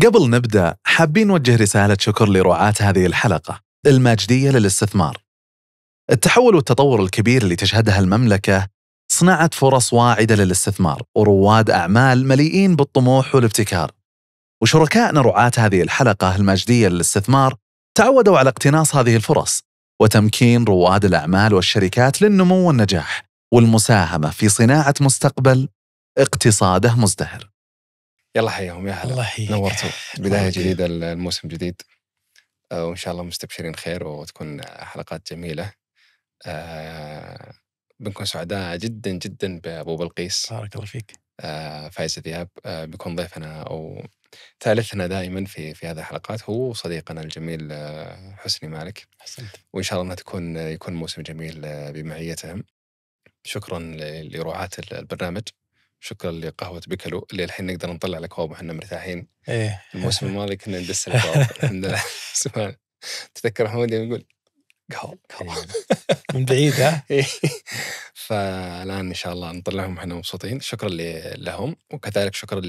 قبل نبدأ حابين نوجه رسالة شكر لرعاة هذه الحلقة الماجدية للاستثمار. التحول والتطور الكبير اللي تشهدها المملكة صنعت فرص واعدة للاستثمار ورواد أعمال مليئين بالطموح والابتكار. وشركائنا رعاة هذه الحلقة الماجدية للاستثمار تعودوا على اقتناص هذه الفرص وتمكين رواد الأعمال والشركات للنمو والنجاح والمساهمة في صناعة مستقبل اقتصاده مزدهر. يلا حياهم يا هلا. الله يحييك. نورتوا. بداية الله جديدة الموسم جديد. آه، وإن شاء الله مستبشرين خير وتكون حلقات جميلة. آه، بنكون سعداء جدا جدا بأبو بلقيس. بارك الله فيك. آه، فايز ذياب آه، بيكون ضيفنا أو ثالثنا دائما في في هذه الحلقات هو صديقنا الجميل حسني مالك. أحسنت. وإن شاء الله أنها تكون يكون موسم جميل بمعيتهم. شكرا لرعاة البرنامج. شكرا لقهوة بيكلو اللي الحين نقدر نطلع الأكواب وإحنا مرتاحين. إيه. الموسم الماضي كنا ندس الأكواب الحمد لله. سبحان تذكر محمود يوم يقول قهوة قهوة. من بعيد ها؟ فالآن إن شاء الله نطلعهم إحنا مبسوطين. شكرا ل- لهم. وكذلك شكرا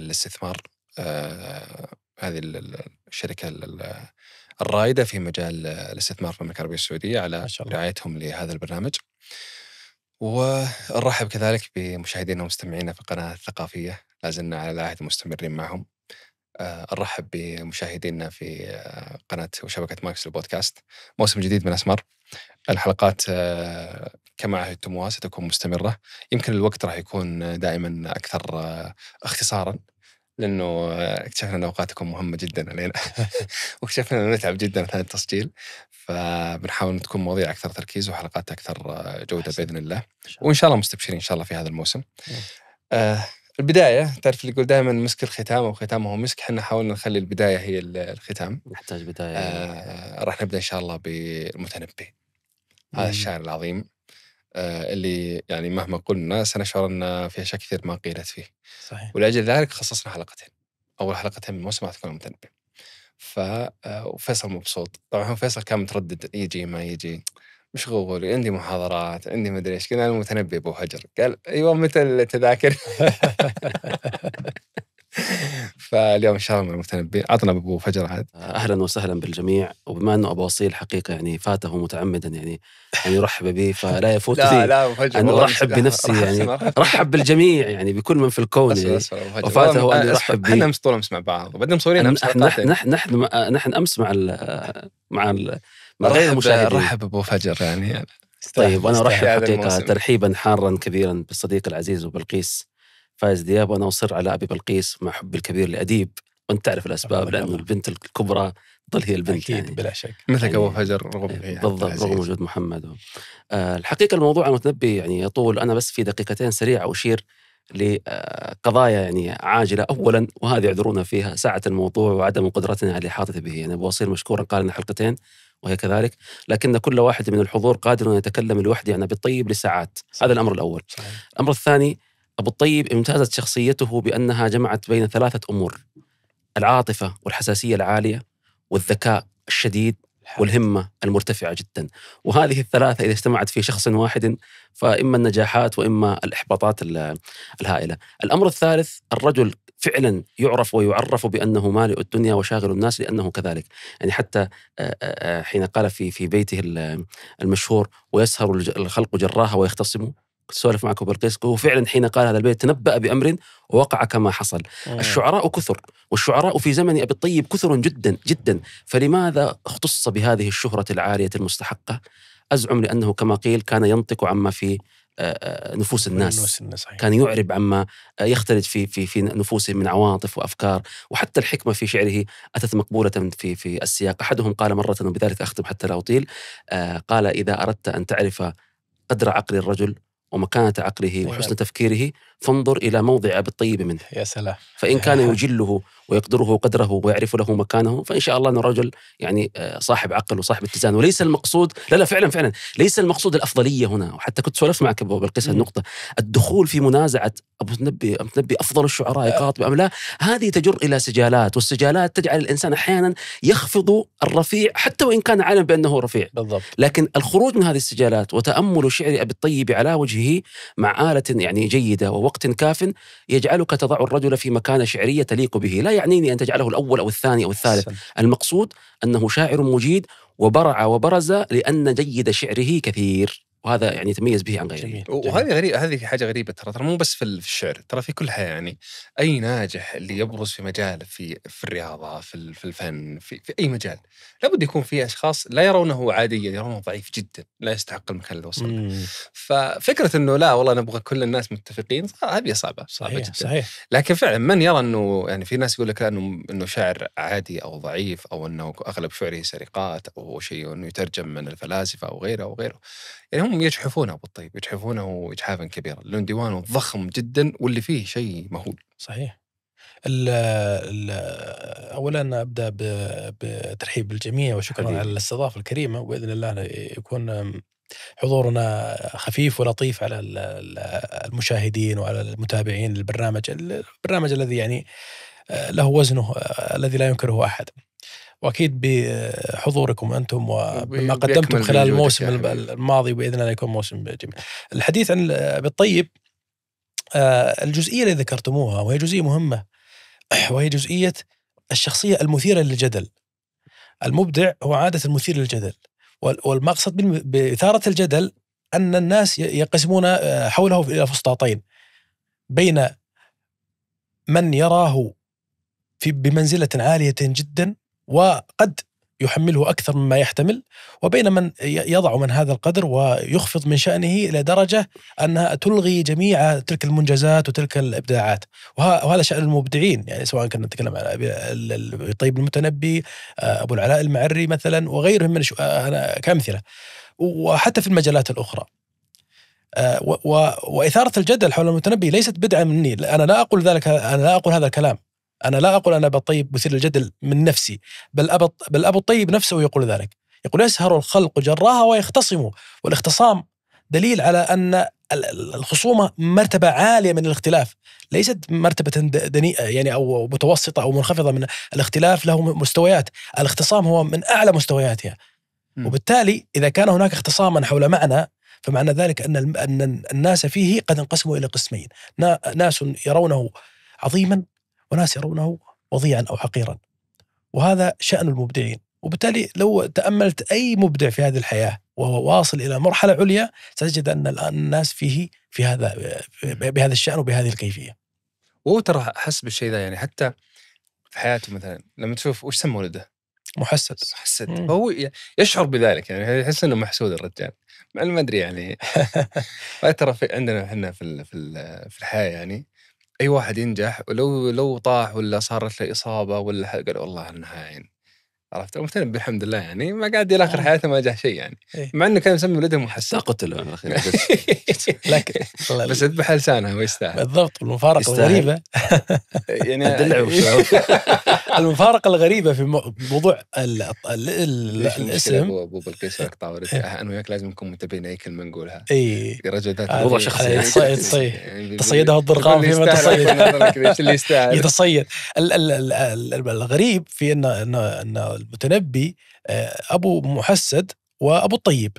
للاستثمار آه، هذه ال- ال- الشركة ال- ال- الرائدة في مجال الاستثمار في المملكة العربية السعودية على. رعايتهم لهذا البرنامج. ونرحب كذلك بمشاهدينا ومستمعينا في القناة الثقافية. لا زلنا على العهد مستمرين معهم. آه، نرحب بمشاهدينا في آه، قناة وشبكة ماكس البودكاست. موسم جديد من أسمر الحلقات آه، كما عهدتموها ستكون مستمرة. يمكن الوقت راح يكون دائما أكثر اختصارا لأنه آه، اكتشفنا أن أوقاتكم مهمة جدا علينا. واكتشفنا أنه نتعب جدا أثناء التسجيل. فبنحاول تكون مواضيع أكثر تركيز وحلقات أكثر آه، جودة أحسن. بإذن الله. إن شاء الله. مستبشرين إن شاء الله في هذا الموسم. نعم. آه البداية تعرف اللي يقول دائما مسك الختام أو ختامه مسك إحنا حاولنا نخلي البداية هي ال- الختام. نحتاج بداية. آه راح نبدأ إن شاء الله بالمتنبي. هذا. الشاعر العظيم. آه اللي يعني مهما قلنا سنشعر أن في أشياء كثير ما قيلت فيه. صحيح. ولأجل ذلك خصصنا حلقتين. أول حلقتين من الموسم راح تكون المتنبي ف آه، وفيصل مبسوط. طبعا هو فيصل كان متردد يجي ما يجي مشغول عندي محاضرات عندي مدري إيش. قلنا المتنبي أبو حجر. قال أيوه متى التذاكر فاليوم إن شاء الله مع المتنبي عطنا أبو فجر عاد أهلا وسهلا بالجميع وبما إنه أبو وصيل حقيقة يعني فاته متعمدا يعني أن يرحب بي فلا يفوت لا لا فجر أرحب مش- بنفسي يعني. رحب بالجميع يعني بكل من في الكون أسفل يعني. وفاته أسفل. يرحب بي. إحنا امس طول امس مع بعض وبعدين مصورين امس نحن. نحن نحن نحن أمس مع ال مع ال مع غير رحب المشاهدين رحب أبو فجر يعني طيب وأنا أرحب حقيقة. ترحيبا حارا كبيرا بالصديق العزيز وبلقيس فايز دياب وأنا أصر على أبي بلقيس مع حبي الكبير لاديب وأنت تعرف الأسباب لأنه. البنت الكبرى تظل هي البنت أكيد يعني. بلا شك. مثلك أبو يعني- فجر رغم إيه، بالضبط. رغم وجود محمد. و... آه الحقيقة الموضوع المتنبي يعني يطول. أنا بس في دقيقتين سريعه أشير لقضايا يعني عاجلة اولا وهذه يعذرونا فيها سعه الموضوع وعدم قدرتنا على الاحاطه به. يعني أبو وصيل مشكورا قال لنا حلقتين وهي كذلك. لكن كل واحد من الحضور قادر ان يتكلم لوحده عن ابي الطيب لساعات. هذا الأمر الأول. صحيح. الأمر الثاني أبو الطيب امتازت شخصيته بأنها جمعت بين ثلاثة أمور العاطفة والحساسية العالية والذكاء الشديد والهمة المرتفعة جدا. وهذه الثلاثة إذا اجتمعت في شخص واحد فإما النجاحات وإما الإحباطات ال- الهائلة. الأمر الثالث الرجل فعلا يعرف ويعرف بأنه مالئ الدنيا وشاغل الناس لأنه كذلك. يعني حتى آه، آه، آه، حين قال في في بيته ال- المشهور ويسهر الخلق جراها ويختصموا. سولف معك بلقيس هو فعلا حين قال هذا البيت تنبأ بأمر ووقع كما حصل. الشعراء كثر والشعراء في زمن أبي الطيب كثر جدا جدا. فلماذا اختص بهذه الشهرة العالية المستحقة؟ أزعم لأنه كما قيل كان ينطق عما في آه، آه، نفوس الناس. كان يعرب عما يختلج في في في نفوسهم من عواطف وأفكار. وحتى الحكمة في شعره أتت مقبولة في في السياق. أحدهم قال مرة وبذلك أختم حتى لا أطيل آه، قال إذا أردت أن تعرف قدر عقل الرجل ومكانة عقله وحسن تفكيره فانظر إلى موضع أبي الطيب منه. يا سلام. فإن كان يجله ويقدره قدره ويعرف له مكانه فإن شاء الله أنه رجل يعني آه، صاحب عقل وصاحب اتزان. وليس المقصود لا لا فعلا فعلا. ليس المقصود الأفضلية هنا. وحتى كنت سولفت معك أبو بالقيس مم. النقطة. الدخول في منازعة أبو تنبي أبو تنبي أفضل الشعراء قاطب أم لا هذه تجر إلى سجالات. والسجالات تجعل الإنسان أحيانا يخفض الرفيع حتى وإن كان عالم بأنه رفيع. بالضبط. لكن الخروج من هذه السجالات وتأمل شعر أبي الطيب على وجهه مع آلة يعني جيدة بوقت كاف يجعلك تضع الرجل في مكانة شعرية تليق به. لا يعنيني أن تجعله الأول أو الثاني أو الثالث. المقصود أنه شاعر مجيد وبرع وبرز لأن جيد شعره كثير. وهذا يعني يتميز به عن غيره. جميل وهذه غريبه هذه حاجة غريبة ترى ترى مو بس في ال- في الشعر ترى في كل حياه يعني أي ناجح اللي يبرز في مجال في في الرياضة في في الفن في, في أي مجال. لابد يكون في أشخاص لا يرونه عاديا يرونه ضعيف جدا لا يستحق المكان اللي وصل له. ففكرة إنه لا والله نبغى كل الناس متفقين هذه صعبة صعبة صحيح جدا. صحيح. لكن فعلا من يرى إنه يعني في ناس يقول لك إنه إنه شاعر عادي أو ضعيف أو إنه أغلب شعره سرقات أو شيء إنه يترجم من الفلاسفة أو غيره أو غيره. يعني هم يجحفونه أبو الطيب يجحفونه اجحافا كبيرا. لأن ديوانه ضخم جدا واللي فيه شيء مهول. صحيح. ال ال اولا أبدأ بترحيب بالجميع وشكرا حبيبي. على الاستضافة الكريمة واذن الله يكون حضورنا خفيف ولطيف على ال- ال- المشاهدين وعلى المتابعين للبرنامج البرنامج الذي يعني له وزنه الذي لا ينكره أحد. وأكيد بحضوركم أنتم وبيكمل قدمتم خلال الموسم. الماضي بإذن الله يكون موسم جميل. الحديث عن بالطيب آه، الجزئية اللي ذكرتموها وهي جزئية مهمة وهي جزئية الشخصية المثيرة للجدل. المبدع هو عادة المثير للجدل وال- والمقصد بإثارة الجدل أن الناس ي- ينقسمون آه، حوله إلى فسطاطين بين من يراه في بمنزلة عالية جدا وقد يحمله أكثر مما يحتمل وبين من يضع من هذا القدر ويخفض من شأنه إلى درجة أنها تلغي جميع تلك المنجزات وتلك الإبداعات. وه- وهذا شأن المبدعين يعني سواء كنا نتكلم عن أبي- طيب المتنبي آه، أبو العلاء المعري مثلا وغيرهم من آه، أنا كأمثلة. وحتى في المجالات الأخرى. آه، و- و- وإثارة الجدل حول المتنبي ليست بدعة مني. أنا لا أقول ذلك أنا لا أقول هذا الكلام. أنا لا أقول أنا أبا الطيب مثير الجدل من نفسي بل أبا بل أبو الطيب نفسه يقول ذلك. يقول يسهر الخلق جراها ويختصموا والاختصام دليل على أن ال- ال- الخصومة مرتبة عالية من الاختلاف. ليست مرتبة دنيئه يعني أو متوسطة أو منخفضة من الاختلاف له مستويات. الاختصام هو من أعلى مستوياتها. وبالتالي إذا كان هناك اختصاما حول معنى فمعنى ذلك أن أن الناس فيه قد انقسموا إلى قسمين. نا- ناس يرونه عظيما وناس يرونه وضيعا أو حقيرا. وهذا شأن المبدعين. وبالتالي لو تأملت أي مبدع في هذه الحياة وهو واصل إلى مرحلة عليا ستجد أن الآن الناس فيه في هذا بهذا الشأن وبهذه الكيفية. وهو ترى حس بالشيء ذا يعني حتى في حياته مثلا لما تشوف وش سمى ولده؟ محسد. حسد. مم. فهو يشعر بذلك يعني يحس إنه محسود الرجال. ما أدري يعني. ترى عندنا إحنا في ال- في ال- في الحياة يعني أي واحد ينجح ولو لو طاح ولا صارت له إصابة ولا قال والله عين. عرفت المتنبي الحمد لله يعني ما قاعد إلى آخر آه. حياته ما جاه شيء يعني إيه. مع إنه كان مسمي ولده محسن قتل. لكن بس اذبح لسانه ويستاهل بالضبط المفارقة. الغريبة يعني الدلع المفارقة الغريبة في مو- موضوع الاسم ابو بلقيس القطاوي أنا وياك لازم نكون متابعين أي كلمة نقولها إي رجل ذات موضوع شخصي هذه يعني. تصيد- تصيد. يعني تصيده الضرغام فيما تصيد. اللي يستاهل يتصيد ال- ال- ال- ال- الغريب في ان ان ان المتنبي آه، أبو محسد وأبو الطيب.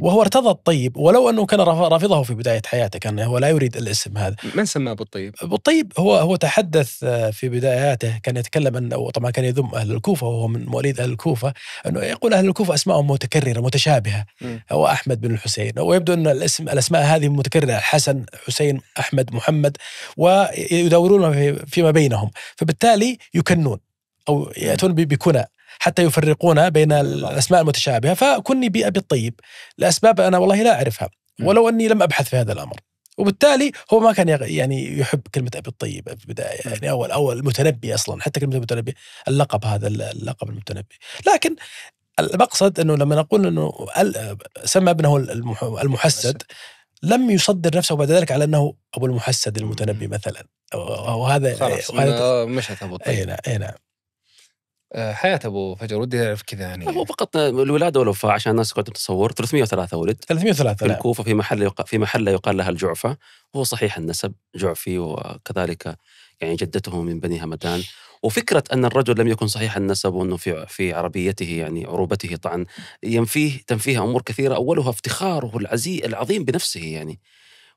وهو ارتضى الطيب ولو أنه كان رافض- رافضه في بداية حياته كان هو لا يريد الاسم هذا من سمى أبو الطيب؟ أبو الطيب هو هو تحدث آه، في بداياته كان يتكلم انه طبعا كان يذم أهل الكوفة وهو من مواليد أهل الكوفة أنه يقول أهل الكوفة اسمائهم متكررة متشابهة مم. هو أحمد بن الحسين ويبدو أن الاسم الأسماء هذه متكررة حسن حسين أحمد محمد ويدورون في- فيما بينهم فبالتالي يكنون أو يأتون بكنى حتى يفرقون بين الأسماء المتشابهة فكني بابي الطيب. لاسباب أنا والله لا أعرفها. ولو أني لم أبحث في هذا الأمر. وبالتالي هو ما كان يعني يحب كلمة أبي الطيب في البداية. يعني اول اول المتنبي أصلا. حتى كلمة المتنبي اللقب هذا اللقب المتنبي. لكن المقصد إنه لما نقول إنه سمى ابنه المح- المحسد لم يصدر نفسه بعد ذلك على أنه أبو المحسد المتنبي مثلا. وهذا خلاص وهذا مشت أبو أي الطيب نعم أي نعم. آه، حياة أبو فجر ودي أعرف كذا يعني. هو فقط الولاده والوفاه عشان الناس تقعد تتصور 303 ولد. 303 في الكوفة في محل يق... في محله يقال لها الجعفة. وهو صحيح النسب جعفي وكذلك يعني جدته من بني همدان. وفكرة أن الرجل لم يكن صحيح النسب وأنه في في عربيته يعني عروبته طبعا ينفيه تنفيه أمور كثيرة أولها افتخاره العزي العظيم بنفسه يعني.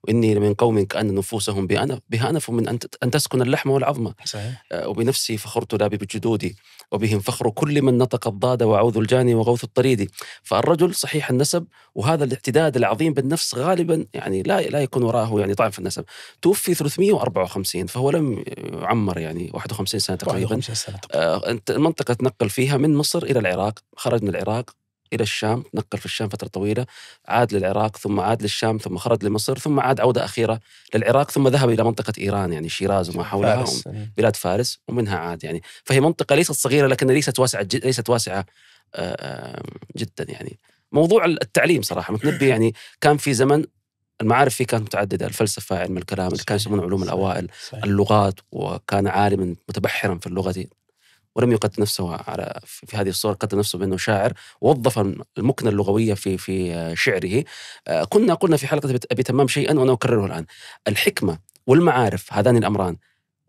وإني من قوم كأن نفوسهم بها انف من أن تسكن اللحم والعظم. صحيح. آه، وبنفسي فخرت لا بجدودي وبهم فخر كل من نطق الضاد وعوذ الجاني وغوث الطريد. فالرجل صحيح النسب وهذا الاعتداد العظيم بالنفس غالبا يعني لا لا يكون وراءه يعني ضعف النسب. توفي 354 فهو لم يعمر يعني 51 سنة تقريبا. 51 سنة تقريبا. آه، المنطقة تنقل فيها من مصر إلى العراق خرج من العراق إلى الشام تنقل في الشام فترة طويلة عاد للعراق ثم عاد للشام ثم خرج لمصر ثم عاد عودة أخيرة للعراق ثم ذهب إلى منطقة إيران يعني شيراز وما حولها فارس. بلاد فارس ومنها عاد يعني فهي منطقة ليست صغيرة لكن ليست واسعة جد ليست واسعة آه، جدا يعني موضوع التعليم صراحة متنبي يعني كان في زمن المعارف فيه كانت متعددة الفلسفة علم الكلام اللي كانوا يسمونه علوم صحيح. الأوائل صحيح. اللغات وكان عالما متبحرا في اللغة ولم يقدم نفسه على في هذه الصورة قدم نفسه بأنه شاعر ووظف المكنة اللغوية في في شعره. آه، كنا قلنا في حلقة أبي تمام شيئا وأنا أكرره الآن. الحكمة والمعارف هذان الأمران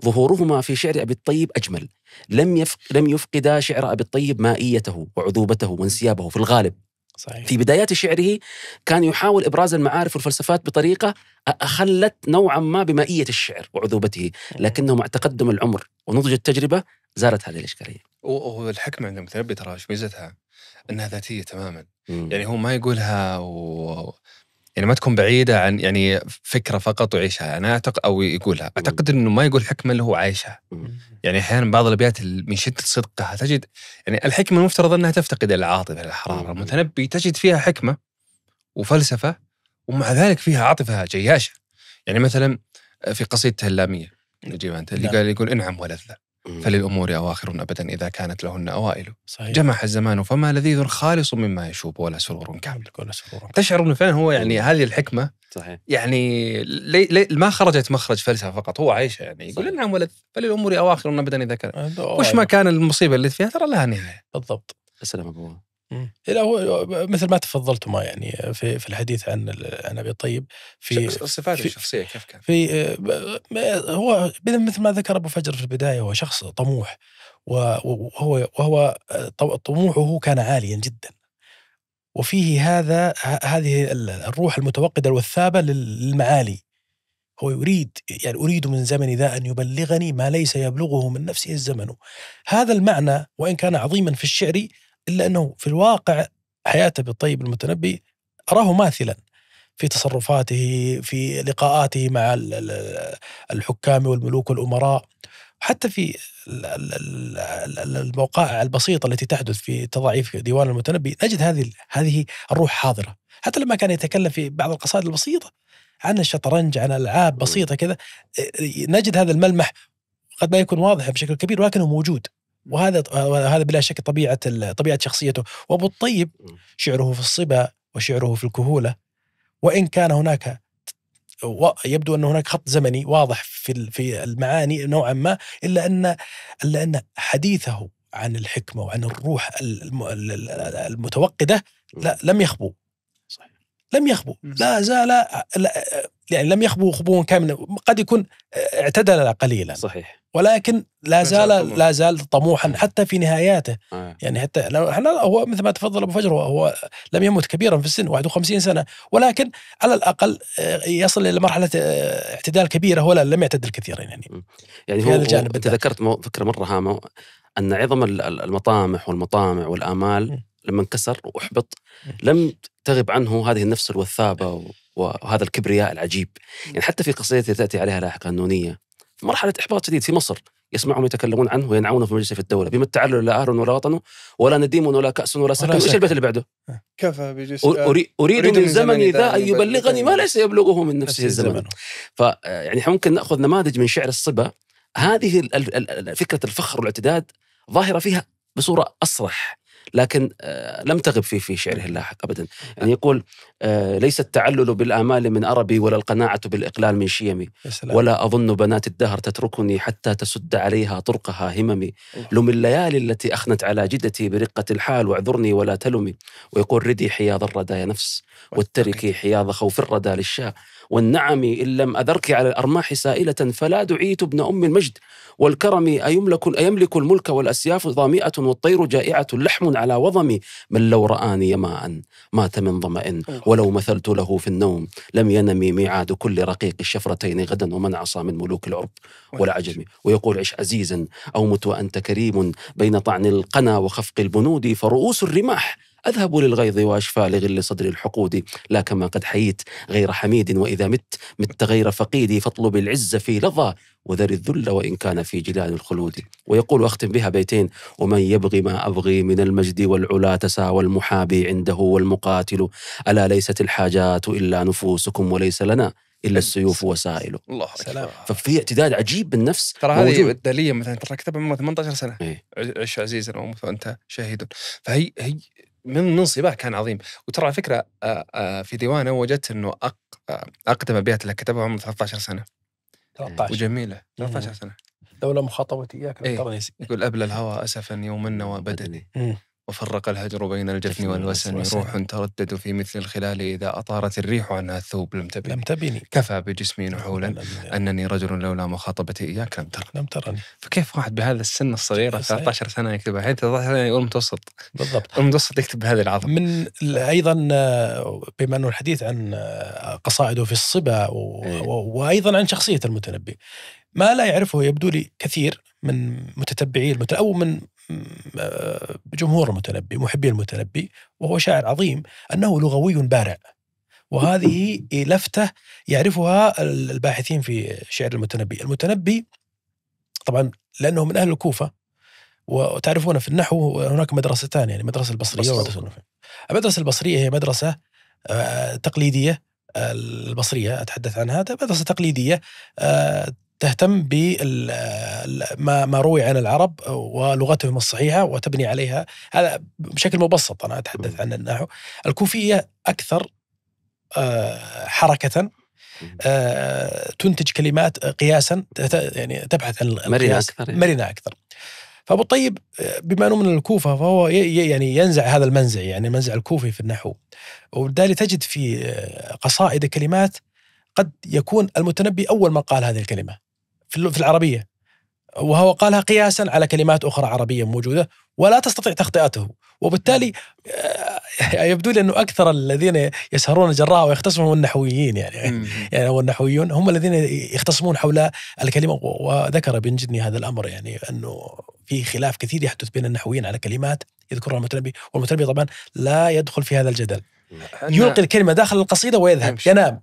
ظهورهما في شعر أبي الطيب أجمل. لم يفق لم يفقدا شعر أبي الطيب مائيته وعذوبته وانسيابه في الغالب. صحيح في بدايات شعره كان يحاول إبراز المعارف والفلسفات بطريقة أخلت نوعا ما بمائية الشعر وعذوبته، لكنه مع تقدم العمر ونضج التجربة زالت هذه الأشكالية. والحكمه عند المتنبي ترى إيش ميزتها؟ إنها ذاتية تماما مم. يعني هو ما يقولها و... يعني ما تكون بعيدة عن يعني فكرة فقط ويعيشها أنا اعتقد أو يقولها. أعتقد إنه ما يقول حكمة اللي هو عايشها. يعني أحيانا بعض الأبيات ال- من شدة صدقها تجد يعني الحكمة المفترض أنها تفتقد العاطفة الحراره. المتنبي تجد فيها حكمة وفلسفة ومع ذلك فيها عاطفة جياشة. يعني مثلا في قصيدته اللامية نجيب أنت اللي نعم. قال يقول إنعم ولذة. مم. فللأمور اواخر ابدا إذا كانت لهن أوائل. صحيح. جمح الزمان فما لذيذ خالص مما يشوب ولا سرور كامل. كل سرور. تشعر أنه فعلا هو يعني هذه الحكمة صحيح. يعني لي لي ما خرجت مخرج فلسفة فقط هو عايشه يعني. يقول صحيح. نعم ولد فللأمور اواخر ابدا إذا كان. آه، وش ما كان المصيبة اللي فيها؟ ترى لها نهاية. بالضبط. السلام أبو. لا هو مثل ما تفضلتما يعني في في الحديث عن عن أبي الطيب في الصفات في- الشخصية كيف كان؟ في آه، هو مثل ما ذكر أبو فجر في البداية هو شخص طموح وهو وهو آه، طموحه كان عاليا جدا. وفيه هذا هذه ال- الروح المتوقدة والثابه لل- للمعالي. هو يريد يعني أريد من زمن ذا أن يبلغني ما ليس يبلغه من نفسه الزمن. هذا المعنى وإن كان عظيما في الشعر إلا أنه في الواقع حياته بالطيب المتنبي أراه ماثلا في تصرفاته في لقاءاته مع ال- ال- الحكام والملوك والأمراء حتى في ال- ال- ال- ال- الوقائع البسيطة التي تحدث في تضاعيف ديوان المتنبي نجد هذه هذه الروح حاضرة. حتى لما كان يتكلم في بعض القصائد البسيطة عن الشطرنج عن ألعاب بسيطة كذا نجد هذا الملمح قد ما يكون واضح بشكل كبير ولكنه موجود. وهذا هذا بلا شك طبيعة طبيعة شخصيته. وأبو الطيب شعره في الصبا وشعره في الكهولة. وإن كان هناك يبدو أن هناك خط زمني واضح في في المعاني نوعا ما إلا أن إلا أن حديثه عن الحكمة وعن الروح الم- ال- ال- المتوقدة لا لم يخبو. صحيح. لم يخبو. لا زال يعني لم يخبو خبوا كاملا قد يكون اعتدل قليلا صحيح ولكن لا زال. لا زال طموحا حتى في نهاياته آه. يعني حتى إحنا هو مثل ما تفضل أبو فجر هو, لم يمت كبيرا في السن 51 سنة ولكن على الأقل آه، يصل إلى مرحلة آه، اعتدال كبيرة ولا لم يعتدل كثيرا يعني يعني في هو الجانب أنت. ذكرت فكرة مرة هامة أن عظم ال- ال- المطامح والمطامع والآمال م. لما انكسر واحبط. لم تغب عنه هذه النفس الوثابة و- وهذا الكبرياء العجيب. يعني حتى في قصيدة تأتي عليها لاحقا النونيه في مرحلة إحباط شديد في مصر يسمعهم يتكلمون عنه وينعونه في مجلس في الدولة بما التعلل لا أهل ولا وطن ولا نديم ولا كأس ولا سكن إيش سكن. البيت اللي بعده؟ كفى بجزء أري- أريد, أريد من زمني ذا أن يبلغني ما ليس يبلغه من نفسه الزمن. ف يعني إحنا ممكن نأخذ نماذج من شعر الصبا. هذه فكرة الفخر والإعتداد ظاهرة فيها بصورة أصرح. لكن آه، لم تغب في في شعره اللاحق ابدا. يعني يقول آه، ليس التعلل بالآمال من أربي ولا القناعة بالإقلال من شيمي. ولا أظن بنات الدهر تتركني حتى تسد عليها طرقها هممي. لم الليالي التي أخنت على جدتي برقة الحال واعذرني ولا تلمي. ويقول ردي حياض الردى يا نفس واتركي حياض خوف الردى للشاء والنعم إن لم أذرك على الأرماح سائلة فلا دعيت ابن أم المجد. والكرم أيملك, أيملك الملك والأسياف ظامئة والطير جائعة لحم على وضمي من لو رآني يماء مات من ظمأ ولو مثلت له في النوم. لم ينمي ميعاد كل رقيق الشفرتين غدا ومن عصى من ملوك العرب والعجم ويقول عش عزيزا أو مت وأنت كريم بين طعن القنا وخفق البنود فرؤوس الرماح. أذهب للغيظ وأشفى لغل صدر الحقود لا كما قد حييت غير حميد وإذا مت مت غير فقيدي فاطلب العز في لظى وذر الذل وإن كان في جلال الخلود. ويقول وأختم بها بيتين ومن يبغي ما أبغي من المجد والعلا تساوى المحابي عنده والمقاتل. ألا ليست الحاجات إلا نفوسكم وليس لنا إلا السيوف وسائل. الله سلام. ففي اعتداد عجيب بالنفس ترى هذه. الداليه مثلا ترى كتبها عمره 18 سنة. إيه. عش عزيزا وانت شهيد. فهي هي من من صباه كان عظيم وترى على فكرة آه، آه، في ديوانه وجدت إنه أق آه، أقدم ابيات له كتبها عمره 13 سنة 13 وجميلة 13 مم. سنة لولا مخاطبتي إياك إيه. لم سي. يقول أبلى الهوى أسفا يوم النوى بدني مم. وفرق الهجر بين الجفن جفن والوسن. روح تردد في مثل الخلال إذا أطارت الريح عنها الثوب. لم تبني. لم تبني. كفى بجسمي نحولا. أنني رجل لولا مخاطبتي. إياك لم ترى. لم ترني. فكيف واحد بهذا السن الصغيرة صحيح. 13 سنة يكتبها؟ الحين 13 سنة يقول متوسط. بالضبط. المتوسط يكتب بهذه العظمة. من آه، بما أنه الحديث عن قصائده في الصبا و... إيه. و... وأيضا عن شخصية المتنبي. ما لا يعرفه يبدو لي كثير من متتبعي المتنبي أو من جمهور المتنبي محبي المتنبي وهو شاعر عظيم أنه لغوي بارع وهذه لفتة يعرفها الباحثين في شعر المتنبي المتنبي طبعا لأنه من أهل الكوفة وتعرفون في النحو هناك مدرستان يعني بصرة. والمدرسة النحوية. المدرسة البصرية هي مدرسة آه، تقليدية آه، البصرية أتحدث عنها مدرسة تقليدية آه، تهتم ال- ما روي عن العرب ولغتهم الصحيحة وتبني عليها. هذا بشكل مبسط أنا أتحدث عن النحو الكوفية أكثر آه، حركة آه، تنتج كلمات قياسا ت- يعني تبحث عن مرنة القياس أكثر يعني. مرنة أكثر. فأبو الطيب آه، بما أنه من الكوفة فهو يعني ينزع هذا المنزع يعني المنزع الكوفي في النحو. وبالتالي تجد في آه، قصائد كلمات قد يكون المتنبي أول من قال هذه الكلمة. في العربية. وهو قالها قياسا على كلمات أخرى عربية موجودة ولا تستطيع تخطئته. وبالتالي آه، يبدو لي أنه أكثر الذين يسهرون جراء ويختصمون هم النحويين يعني. مم. يعني هو النحويون هم الذين يختصمون حول الكلمة. وذكر ابن جدني هذا الأمر يعني أنه في خلاف كثير يحدث بين النحويين على كلمات يذكرها المتنبي. والمتنبي طبعا لا يدخل في هذا الجدل. يلقي الكلمة داخل القصيدة ويذهب يمشي. ينام.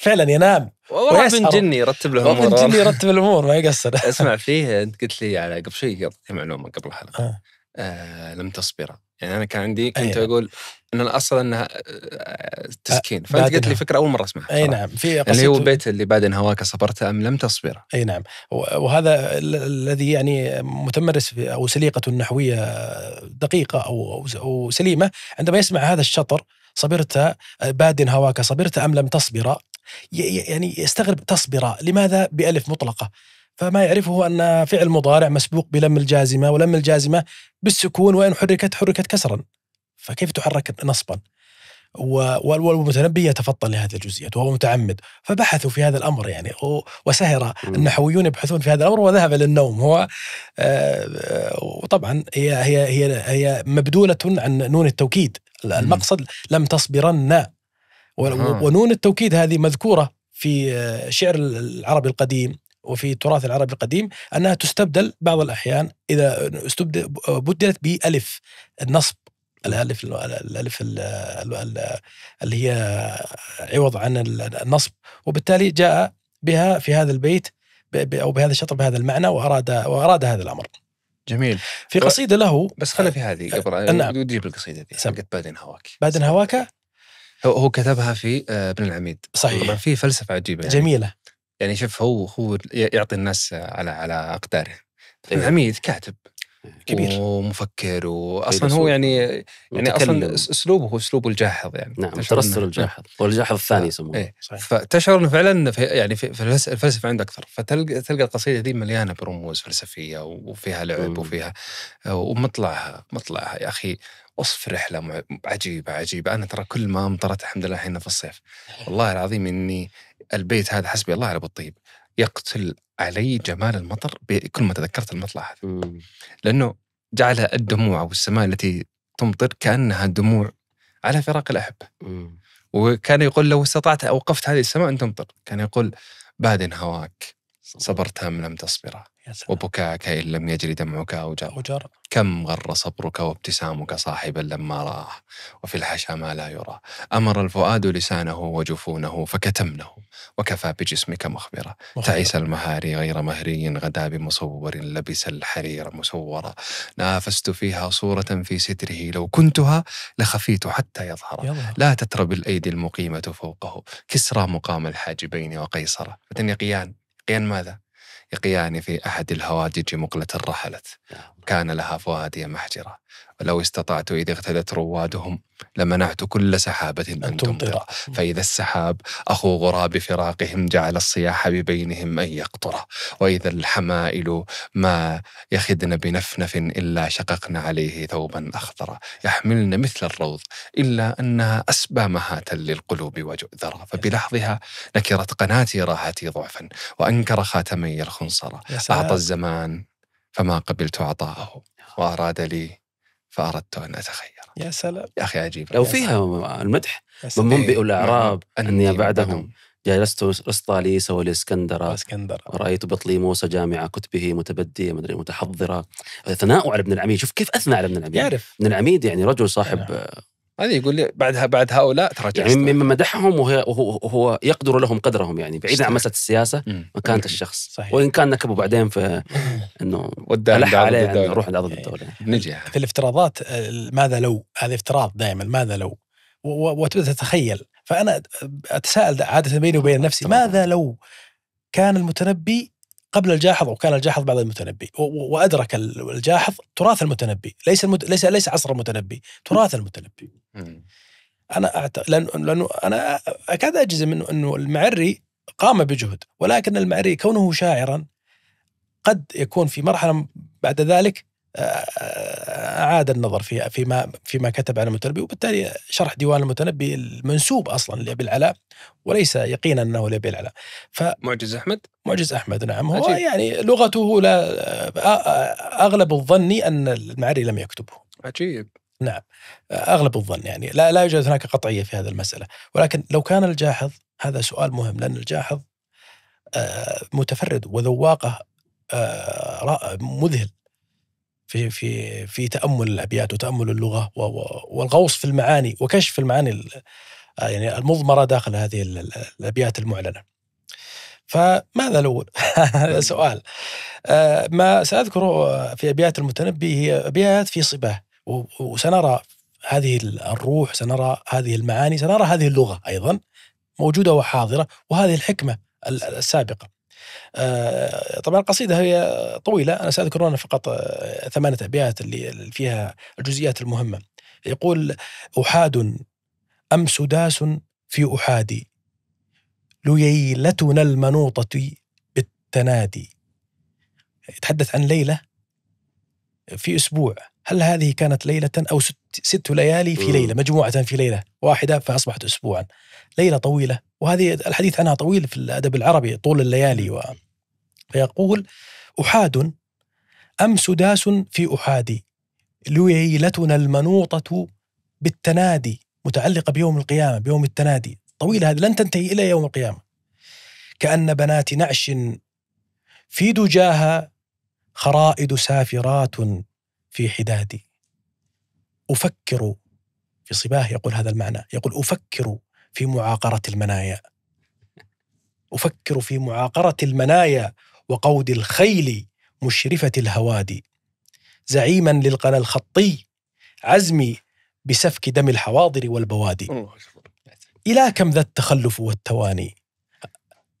فعلا ينام ويسهر. جني يرتب له وابن أموره. جني يرتب الأمور ما يقصر اسمع فيه انت قلت لي على قبل شوي قلت معلومة قبل الحلقة آه. آه لم تصبر يعني أنا كان عندي كنت أي. أقول إن الاصل إنها آه، تسكين فأنت. قلت لي فكرة أول مرة أسمعها أي. نعم في اللي هو بيت اللي بعد هواك صبرت أم لم تصبر أي نعم وهذا ال- الذي يعني متمرس في أو سليقة نحوية دقيقة أو أو سليمة عندما يسمع هذا الشطر صبرت باد هواك صبرت أم لم تصبر يعني يستغرب تصبر لماذا بألف مطلقة؟ فما يعرفه أن فعل مضارع مسبوق بلم الجازمة ولم الجازمة بالسكون وإن حركت حركت كسرا. فكيف تحرك نصبا؟ والمتنبي يتفطن لهذه الجزئيات وهو متعمد. فبحثوا في هذا الأمر يعني وسهر. النحويون يبحثون في هذا الأمر وذهب للنوم. هو آه، وطبعا هي هي هي هي مبدوله عن نون التوكيد. المقصد لم تصبرن. ونون التوكيد هذه مذكورة في آه، شعر العربي القديم وفي التراث العربي القديم أنها تستبدل بعض الأحيان إذا استبدل بدلت بألف النصب الألف الألف ال- ال- ال- اللي هي عوض عن النصب وبالتالي جاء بها في هذا البيت أو بهذا الشطر بهذا المعنى وأراد وأراد هذا الأمر. جميل في قصيدة له بس خلينا في هذه قبل نعم. تجيب القصيده دي سم. حقت بعدين هواك بعد هواك هو هو كتبها في آه، ابن العميد صحيح. طبعا في فلسفة عجيبة يعني. جميلة يعني شوف هو هو يعطي الناس على على أقداره ابن أيوة. العميد كاتب كبير. ومفكر واصلا فيلسوف. هو يعني يعني متكلم. أصلا أسلوبه هو اسلوبه الجاحظ يعني نعم ترسل الجاحظ والجاحظ الثاني يسمونه إيه. فتشعر إنه فعلا في يعني في في الفلس- الفلسفة عنده أكثر فتلقى تلقى القصيدة دي مليانة برموز فلسفية وفيها لعب مم. وفيها ومطلعها مطلعها يا أخي وصف رحلة مع- عجيبة عجيبة. أنا ترى كل ما أمطرت الحمد لله إحنا في الصيف. والله العظيم إني البيت هذا حسبي الله على ابو الطيب يقتل علي جمال المطر بكل ما تذكرت المطلع هذا. لأنه جعل الدموع والسماء التي تمطر كأنها دموع على فراق الاحبه. وكان يقول لو استطعت اوقفت هذه السماء أن تمطر. كان يقول باد هواك. صبرت ام لم تصبرا وبكاك ان لم يجري دمعك أو جرى كم غر صبرك وابتسامك صاحبا لما رآه. وفي الحشا ما لا يرى. أمر الفؤاد لسانه وجفونه فكتمنه. وكفى بجسمك مخبرا. تعيس المهاري غير مهري. غدا بمصور لبس الحرير مسورا. نافست فيها صورة في ستره. لو كنتها لخفيت حتى يظهر. لا تترب الأيدي المقيمة فوقه. كسرى مقام الحاجبين وقيصر فتن يقيان ماذا؟ يقيان في أحد الهوادج مقلة رحلت كان لها فؤادي محجرة. ولو استطعت إذا اغتدت روادهم لمنعت كل سحابة أن تمطر. فإذا السحاب أخو غراب فراقهم جعل الصياح ببينهم أن يقطر. وإذا الحمائل ما يخدن بنفنف إلا شققن عليه ثوبا أخضر. يحملن مثل الروض إلا أنها أسبى مهاتا للقلوب وجؤذرا فبلحظها نكرت قناتي راحتي ضعفا وأنكر خاتمي الخنصر. أعطى الزمان فما قبلت عطاءه وأراد لي فأردت أن أتخير. يا سلام. يا أخي عجيب لو فيها المدح سلام منبئ الأعراب نعم. أني بعدهم. جلست رسطاليس والإسكندر اسكندر ورأيت بطليموس جامع كتبه متبدية مدري متحضرة. ثناء على ابن العميد. شوف كيف أثنى على ابن العميد. يعرف. ابن العميد يعني رجل صاحب نعم. هذه يقول لي بعدها بعد هؤلاء تراجع يعني ممن مدحهم وهو, وهو, وهو يقدر لهم قدرهم يعني بعيدا عن السياسة مم. مكانة الشخص صحيح. وإن كان نكبوا بعدين في ودانا ألح عليه. أنه روح لعضد الدولة نجي في الافتراضات آه، ماذا لو هذا افتراض دائما ماذا لو وتبدأ تتخيل فأنا أتساءل عادة بيني وبين نفسي طبعاً. ماذا لو كان المتنبي قبل الجاحظ وكان الجاحظ بعد المتنبي وأدرك ال- الجاحظ تراث المتنبي ليس المت... ليس ليس عصر المتنبي تراث المتنبي. أنا أعت... لأن... لأنه أنا أكاد أجزم انه إنه المعري قام بجهد ولكن المعري كونه شاعرا قد يكون في مرحلة بعد ذلك أعاد النظر في فيما فيما كتب عن المتنبي وبالتالي شرح ديوان المتنبي المنسوب أصلا لأبي العلاء وليس يقينا أنه لأبي العلاء. معجز أحمد؟ معجز أحمد نعم. هو عجيب. يعني لغته لا أغلب الظن أن المعري لم يكتبه. عجيب. أغلب الظن يعني. لا لا يوجد هناك قطعية في هذه المسألة. ولكن لو كان الجاحظ هذا سؤال مهم لأن الجاحظ آه، متفرد وذواقة آه، مذهل في في في تأمل الأبيات وتأمل اللغة والغوص في المعاني وكشف المعاني ال- آه، يعني المضمرة داخل هذه ال- ال- الأبيات المعلنة. فماذا لو هذا سؤال. آه، ما سأذكره في أبيات المتنبي هي أبيات في صباه. وسنرى هذه الروح سنرى هذه المعاني سنرى هذه اللغة أيضا موجودة وحاضرة وهذه الحكمة ال- السابقة. آه، طبعا القصيدة هي طويلة أنا ساذكر هنا فقط آه، ثمانية أبيات اللي فيها الجزئيات المهمة. يقول أحاد أم سداس في أحادي ليلتنا المنوطة بالتنادي. يتحدث عن ليلة في أسبوع هل هذه كانت ليلة أو ست, ست ليالي في مم. ليلة مجموعه في ليلة واحدة فأصبحت اسبوعا. ليلة طويلة وهذه الحديث عنها طويل في الأدب العربي طول الليالي و... فيقول أحاد أم سداس في احادي ليلتنا المنوطة بالتنادي متعلقة بيوم القيامة بيوم التنادي. طويلة هذه لن تنتهي إلى يوم القيامة. كأن بنات نعش في دجاها خرائد سافرات في حدادي. أفكر في صباه يقول هذا المعنى. يقول أفكر في معاقرة المنايا. أفكر في معاقرة المنايا وقود الخيل مشرفة الهوادي. زعيما للقنا الخطي عزمي بسفك دم الحواضر والبوادي. إلى كم ذا التخلف والتواني؟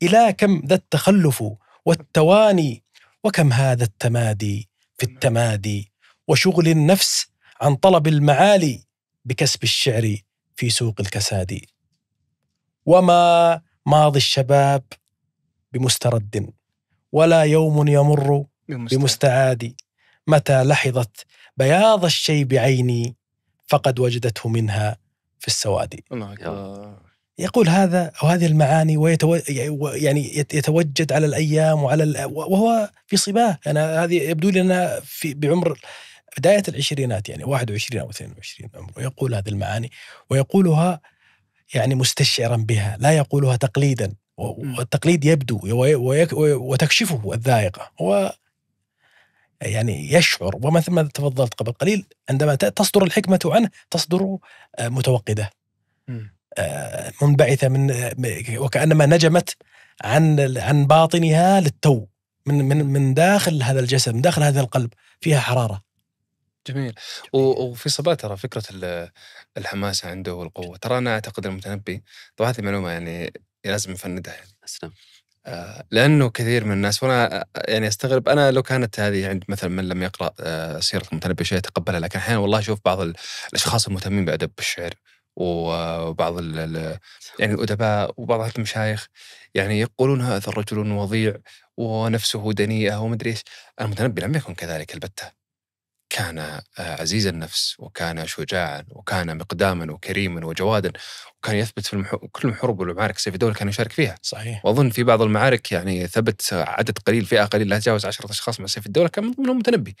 إلى كم ذا التخلف والتواني؟ وكم هذا التمادي في التمادي؟ وشغل النفس عن طلب المعالي بكسب الشعر في سوق الكساد. وما ماضي الشباب بمسترد ولا يوم يمر بمستعاد. متى لحظت بياض الشيب عيني فقد وجدته منها في السواد. يقول هذا أو هذه المعاني ويتو يعني يت- يتوجد على الأيام وعلى ال- وهو في صباه أنا هذه يبدو لي أنها في بعمر بداية العشرينات يعني 21 أو 22 عمره يقول هذه المعاني ويقولها يعني مستشعرا بها لا يقولها تقليدا. والتقليد يبدو وتكشفه الذائقة هو يعني يشعر ومثل ما تفضلت قبل قليل عندما تصدر الحكمة عنه تصدر آه، متوقدة مم. آه، منبعثة من وكأنما نجمت عن عن باطنها للتو من من من داخل هذا الجسد من داخل هذا القلب فيها حرارة جميل. و- وفي صباه ترى فكرة ال- الحماسه عنده والقوة. ترى أنا أعتقد المتنبي طبعا هذه معلومة يعني لازم نفندها يعني. أسلم. آه، لأنه كثير من الناس وأنا يعني أستغرب أنا لو كانت هذه عند مثلا من لم يقرأ آه، سيرة المتنبي شيء يتقبلها لكن أحيانا والله أشوف بعض ال- الأشخاص المهتمين بأدب الشعر وبعض ال- ال- يعني الأدباء وبعض المشايخ يعني يقولون هذا الرجل وضيع ونفسه دنيئة ومدري إيش. المتنبي لم يكن كذلك البتة. كان آه، عزيز النفس وكان شجاعا وكان مقداما وكريما وجوادا وكان يثبت في المح... كل الحروب والمعارك. سيف الدولة كان يشارك فيها. صحيح. وأظن في بعض المعارك يعني ثبت عدد قليل فئة قليل لا تتجاوز عشرة أشخاص مع سيف الدولة كان من ضمنهم متنبي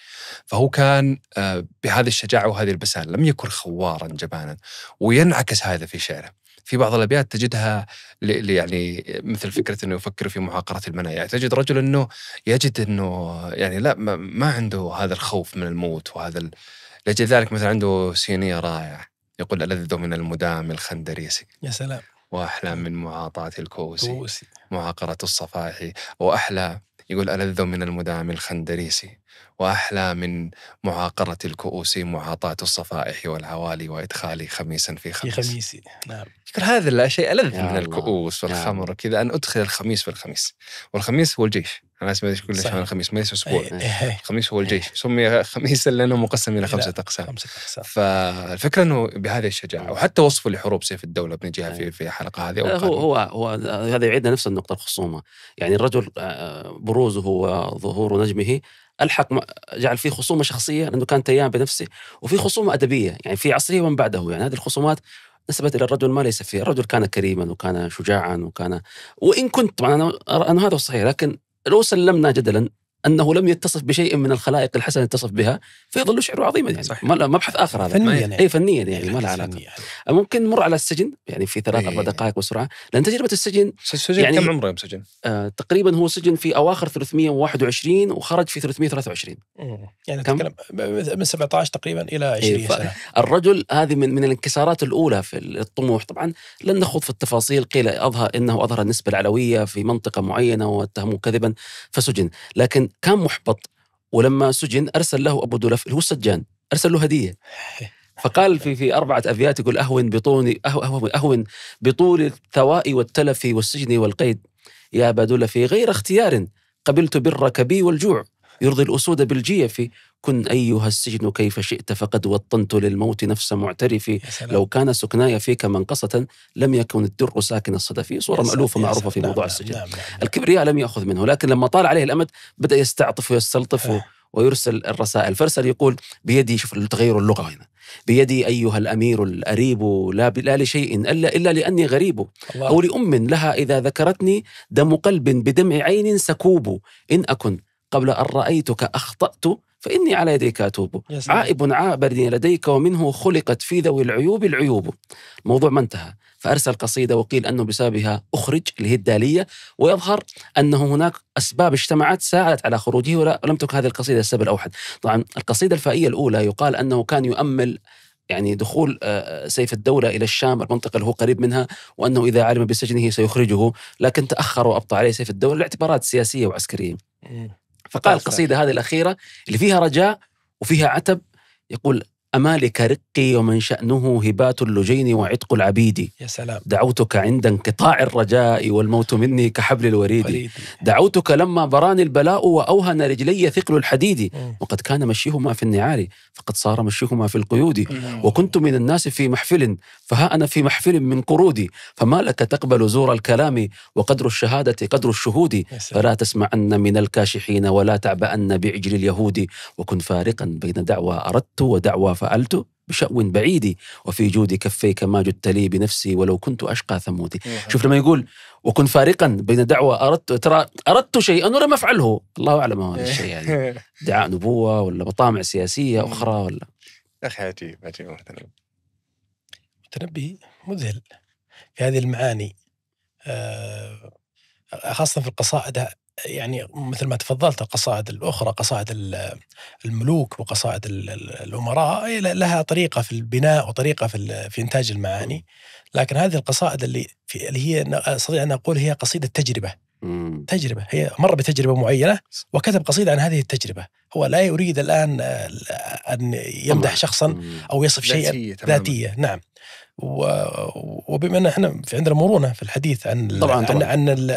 فهو كان آه، بهذه الشجاعة وهذه البسالة. لم يكن خوارا جبانا وينعكس هذا في شعره. في بعض الأبيات تجدها يعني مثل فكرة إنه يفكر في معاقره المنايا. يعني تجد رجل إنه يجد إنه يعني لا ما, عنده هذا الخوف من الموت وهذا ال... لأجل ذلك مثلا عنده سينية رائعة. يقول ألذ من المدام الخندريسي. يا سلام. وأحلى من معاطاة الكؤوس. كؤوس. معاقرة الصفائح وأحلى يقول ألذ من المدام الخندريسي وأحلى من معاقرة الكؤوس معاطاة الصفائح والعوالي وإقحامي خميسا في في خميس خميسي نعم يقول هذا الشيء ألذ من الله. الكؤوس والخمر الله. كذا أن أدخل الخميس في الخميس والخميس هو الجيش يقول ليش صحيح. عن الخميس ما ليس أسبوع. إيه، إيه، إيه. الخميس هو الجيش. سمي خميسا لأنه مقسم إلى لا. خمسة أقسام. خمسة أقسام. فالفكرة أنه بهذه الشجاعة وحتى وصفه لحروب سيف الدولة بنجيها في في حلقة هذه أو هو القادمة. هو هو هذا يعيدنا نفس النقطة الخصومة. يعني الرجل آه، بروزه وظهور نجمه ألحق م- جعل فيه خصومة شخصية لأنه كان تيام بنفسه وفي خصومة أدبية. يعني في عصره ومن بعده. يعني هذه الخصومات نسبت إلى الرجل ما ليس فيه الرجل كان كريما وكان شجاعا وكان وإن كنت طبعا أنا أرى أنه هذا صحيح لكن لو سلمنا جدلا أنه لم يتصف بشيء من الخلائق الحسنة يتصف بها فيظل شعره عظيما يعني صحيح. مبحث آخر هذا فنيا يعني اي فنيا يعني ما له علاقة فنيا. ممكن نمر على السجن يعني في ثلاث أربع إيه. دقائق بسرعة لأن تجربة السجن سجن يعني- كم عمره يوم سجن؟ آه تقريبا هو سجن في أواخر 321 وخرج في 323 مم. يعني كم؟ من 17 تقريبا إلى 20 إيه، سنة الرجل هذه من من الانكسارات الأولى في الطموح طبعا لن نخوض في التفاصيل قيل أظهر إنه أظهر النسبة العلوية في منطقة معينة واتهموه كذبا فسجن لكن كان محبط ولما سجن أرسل له أبو دلف اللي هو السجان أرسل له هدية. فقال في في أربعة أبيات يقول أهون بطوني أهو أهو اهون بطول الثواء والتلف والسجن والقيد. يا أبا دلف غير اختيار قبلت برك بي والجوع. يرضي الأسود بالجيف. كن أيها السجن كيف شئت فقد وطنت للموت نفس معترف. يا سلام. لو كان سكناي فيك منقصة لم يكن الدر ساكن الصدف. صورة مألوفة معروفة. في موضوع نعم، السجن. نعم نعم الكبرياء لم يأخذ منه لكن لما طال عليه الأمد بدأ يستعطف ويستلطف و- إيه. ويرسل الرسائل. فارسل يقول بيدي شوف تغير اللغة هنا. بيدي أيها الأمير الأريب لا, لا لشيء إلا, إلا لأني غريب. الله. أو لأم لها إذا ذكرتني دم قلب بدمع عين سكوب. إن أكن قبل أن رأيتك أخطأت فإني على يديك أتوب. عائب عابرني لديك ومنه خلقت في ذوي العيوب العيوب. الموضوع ما انتهى. فأرسل قصيدة وقيل أنه بسببها أخرج اللي هي الدالية ويظهر أنه هناك أسباب اجتمعت ساعدت على خروجه ولم تكن هذه القصيدة السبب الأوحد. طبعا القصيدة الفائية الأولى يقال أنه كان يؤمل يعني دخول آه، سيف الدولة إلى الشام المنطقة اللي هو قريب منها وأنه إذا علم بسجنه سيخرجه لكن تأخر وأبطأ عليه سيف الدولة لاعتبارات سياسية وعسكرية. مم. فقال. القصيدة هذه الأخيرة اللي فيها رجاء وفيها عتب يقول أمالك رقي ومن شأنه هبات اللجين وعتق العبيد. يا سلام. دعوتك عند انقطاع الرجاء والموت مني كحبل الوريد. دعوتك لما براني البلاء وأوهن رجلي ثقل الحديد. مم. وقد كان مشيهما في النعال فقد صار مشيهما في القيود. وكنت من الناس في محفل فها أنا في محفل من قرودي فما لك تقبل زور الكلام وقدر الشهادة قدر الشهود. فلا تسمعن من الكاشحين ولا تعبأن بعجل اليهود. وكن فارقا بين دعوى أردت ودعوى فعلت بشأو بعيد وفي جود كفيك ما جدت لي بنفسي ولو كنت أشقى ثمودي. شوف لما يقول وكن فارقا بين دعوة أردت ترى أردت شيئا ولم أفعله؟ الله أعلم هذا الشيء يعني. ادعاء نبوة ولا مطامع سياسية أخرى ولا؟ يا أخي عجيب عجيب مثلا المتنبي مذهل في هذه المعاني. آه، خاصة في القصائد يعني مثل ما تفضلت القصائد الأخرى قصائد ال- الملوك وقصائد ال- ال- الأمراء هي لها طريقة في البناء وطريقة في في إنتاج المعاني لكن هذه القصائد اللي في اللي هي أستطيع أن أقول هي قصيدة تجربة مم. تجربة هي مر بتجربة معينة وكتب قصيدة عن هذه التجربة هو لا يريد الآن آه، أن يمدح. شخصا. أو يصف شيئا ذاتية ذاتية نعم. وبما ان إحنا في عندنا مرونة في الحديث عن ال- طبعاً، عن, طبعاً. عن ال-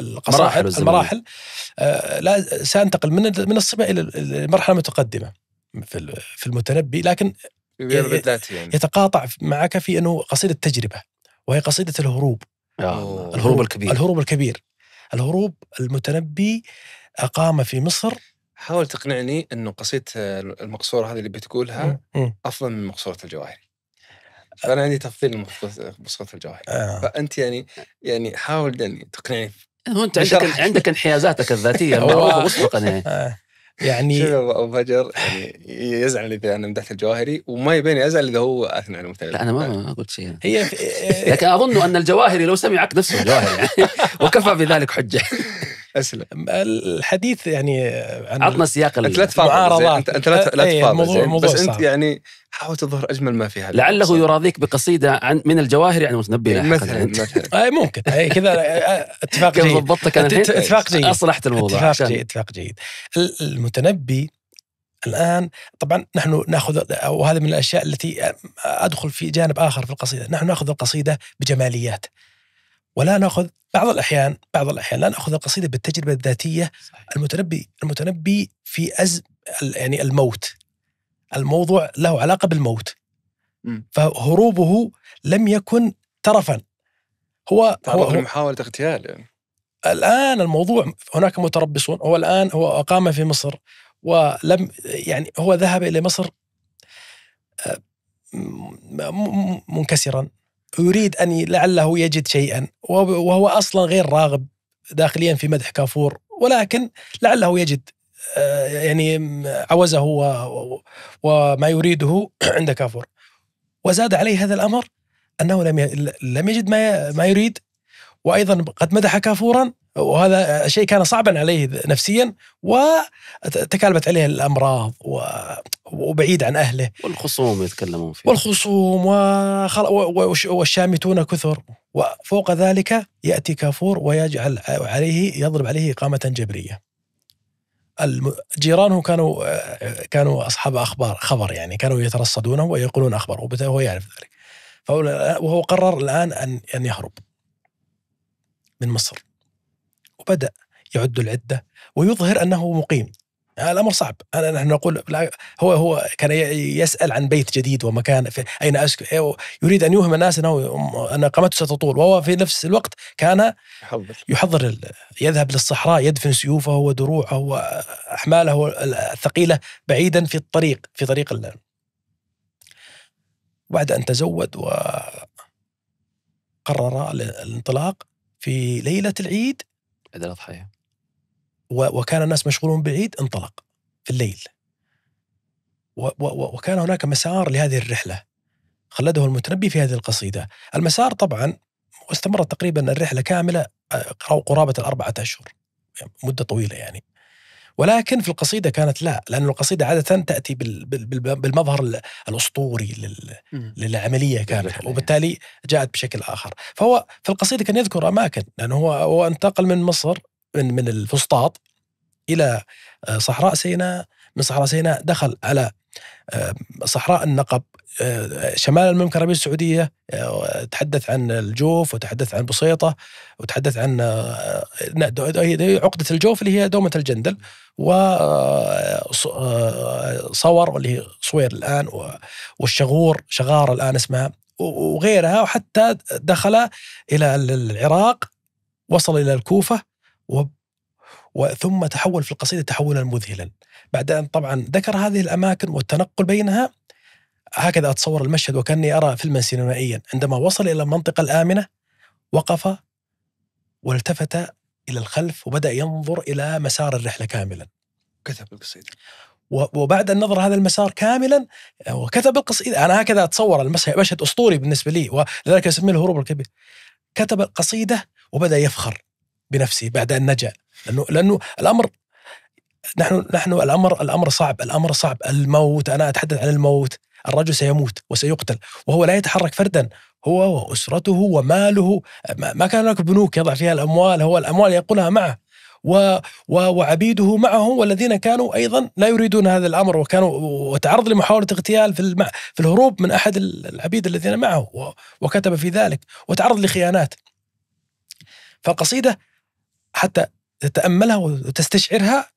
القصائد مراحل الزمنية. المراحل آه، لا سأنتقل من من الصبا إلى المرحله المتقدمه في ال- في المتنبي لكن ذاتي يعني يتقاطع معك في أنه قصيدة تجربه وهي قصيدة الهروب يا أوه. الهروب الكبير الهروب الكبير الهروب المتنبي أقام في مصر حاول تقنعني إنه قصيدة المقصورة هذه اللي بتقولها. أفضل من مقصورة الجواهري فأنا عندي تفضيل لمقصوره الجواهري آه. فأنت يعني يعني حاول يعني تقنعني. هو أنت. عندك عندك انحيازاتك الذاتية مسبقا يعني. آه. يعني شوف ابو فجر يعني يزعل اذا أنا مدحت الجواهري وما يبيني أزعل إذا هو أثنى على المثلث لا أنا ما ما قلت شيء. هي لكن أظن أن الجواهري لو سمعك نفسه جواهري. يعني وكفى بذلك حجة. اسلم الحديث يعني عن عطنا سياق أنت لا تفاضل. انت أنت لا لا إيه، تفاضل الموضوع- زين. الموضوع بس أنت. يعني حاول تظهر أجمل ما في هذا لعله المقصود. يراضيك بقصيدة عن من الجواهري عن المتنبي لاحقاً. مثلا مثلا اي ممكن اي كذا اتفاق كيف جيد ضبطتك أنا اتفاق جيد. أصلحت الموضوع اتفاق عشان جيد اتفاق جيد ال- المتنبي الآن طبعا نحن نأخذ وهذا من الأشياء التي أدخل في جانب آخر في القصيدة نحن نأخذ القصيدة بجماليات ولا نأخذ بعض الأحيان بعض الأحيان لا نأخذ القصيدة بالتجربة الذاتية صحيح. المتنبي المتنبي في ال- يعني الموت. الموضوع له علاقة بالموت. مم. فهروبه لم يكن ترفا هو هو, لمحاوله اغتيال يعني. الآن الموضوع هناك متربصون هو الآن هو أقام في مصر ولم يعني هو ذهب إلى مصر آه، م- م- منكسرا. يريد أن لعله يجد شيئا. وهو أصلا غير راغب داخليا في مدح كافور. ولكن لعله يجد آه، يعني عوزه وما يريده عند كافور. وزاد عليه هذا الأمر أنه لم لم يجد ما ما يريد وأيضا قد مدح كافورا وهذا شيء كان صعبا عليه نفسيا وتكالبت عليه الأمراض و- وبعيد عن أهله والخصوم يتكلمون فيه والخصوم وخل... والشامتون كثر وفوق ذلك يأتي كافور ويجعل عليه يضرب عليه إقامة جبرية. الم- جيرانه كانوا كانوا أصحاب أخبار خبر يعني كانوا يترصدونه ويقولون أخبار وبالتالي هو يعرف ذلك. فهو وهو قرر الآن أن أن يهرب من مصر. وبدأ يعد العدة ويظهر أنه مقيم. الأمر صعب، أنا نحن نقول هو هو كان يسأل عن بيت جديد ومكان في أين أسكن يريد أن يوهم الناس أنه أن اقامته ستطول وهو في نفس الوقت كان يحضر يحضر يذهب للصحراء يدفن سيوفه ودروعه وأحماله الثقيلة بعيدا في الطريق في طريق ال... بعد أن تزود وقرر الانطلاق في ليلة العيد عيد الأضحية. و- وكان الناس مشغولون بالعيد انطلق في الليل. وكان هناك مسار لهذه الرحلة. خلده المتنبي في هذه القصيدة. المسار طبعا واستمرت تقريبا الرحلة كاملة آه، قرابة الأربعة أشهر يعني مدة طويلة يعني. ولكن في القصيدة كانت لا لأن القصيدة عادة تأتي بال- بال- بال- بالمظهر ال- الأسطوري لل- للعملية للرحلة. وبالتالي جاءت بشكل آخر. فهو في القصيدة كان يذكر أماكن لأنه هو هو انتقل من مصر من من الفسطاط إلى آه، صحراء سيناء. من صحراء سيناء دخل على آه، صحراء النقب شمال المملكة العربية السعودية آه، تحدث عن الجوف وتحدث عن بسيطة وتحدث عن آه، هي عقدة الجوف اللي هي دومة الجندل وصور اللي هي صوير الآن و- والشغور شغار الآن اسمها وغيرها وحتى دخل إلى العراق وصل إلى الكوفة و وثم تحول في القصيدة تحولا مذهلا. بعد أن طبعا ذكر هذه الأماكن والتنقل بينها هكذا أتصور المشهد وكأني أرى فيلما سينمائيا. عندما وصل إلى المنطقة الآمنة وقف والتفت إلى الخلف وبدأ ينظر إلى مسار الرحلة كاملا. كتب القصيدة. و- وبعد أن نظر هذا المسار كاملا وكتب القصيدة. أنا هكذا أتصور المشهد مشهد أسطوري بالنسبة لي ولذلك يسميه الهروب الكبير. كتب القصيدة وبدأ يفخر بنفسه بعد أن نجا. لأنه لأنه الأمر نحن نحن الأمر الأمر صعب الأمر صعب. الموت أنا أتحدث عن الموت. الرجل سيموت وسيقتل وهو لا يتحرك فردا هو وأسرته وماله ما كان هناك بنوك يضع فيها الأموال هو الأموال ينقلها معه و وعبيده معه والذين كانوا أيضا لا يريدون هذا الأمر وكانوا وتعرض لمحاولة اغتيال في الم- في الهروب من أحد العبيد الذين معه وكتب في ذلك وتعرض لخيانات. فالقصيدة حتى تتأملها وتستشعرها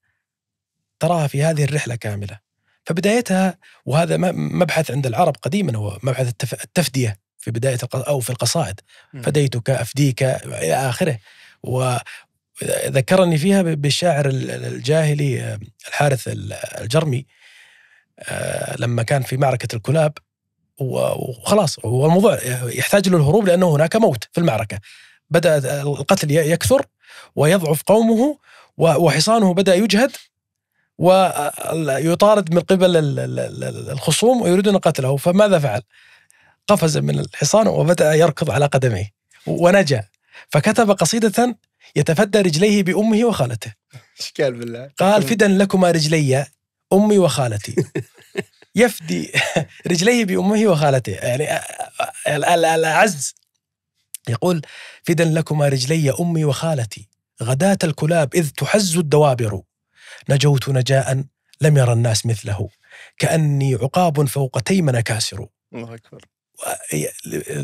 تراها في هذه الرحلة كاملة. فبدايتها وهذا مبحث عند العرب قديما هو مبحث التف- التفدية في بداية الق- أو في القصائد. فديتك افديك إلى آخره. و ذكرني فيها بالشاعر ال- الجاهلي الحارث ال- الجرمي. آه، لما كان في معركة الكلاب وخلاص هو الموضوع يحتاج له الهروب لأنه هناك موت في المعركة. بدأ القتل يكثر ويضعف قومه وحصانه بدأ يجهد. ويطارد من قبل ال- ال- ال- الخصوم ويريدون قتله فماذا فعل؟ قفز من الحصان وبدأ يركض على قدميه ونجا. فكتب قصيدة يتفدى رجليه بأمه وخالته. إيش قال بالله؟ قال فدا لكما رجلي أمي وخالتي. يفدي رجليه بأمه وخالته. يعني ال- ال- الأعز يقول فدا لكما رجلي أمي وخالتي. غداة الكلاب إذ تحز الدوابر. نجوت نجاء لم يرى الناس مثله. كأني عقاب فوق تيمن كاسر. الله أكبر.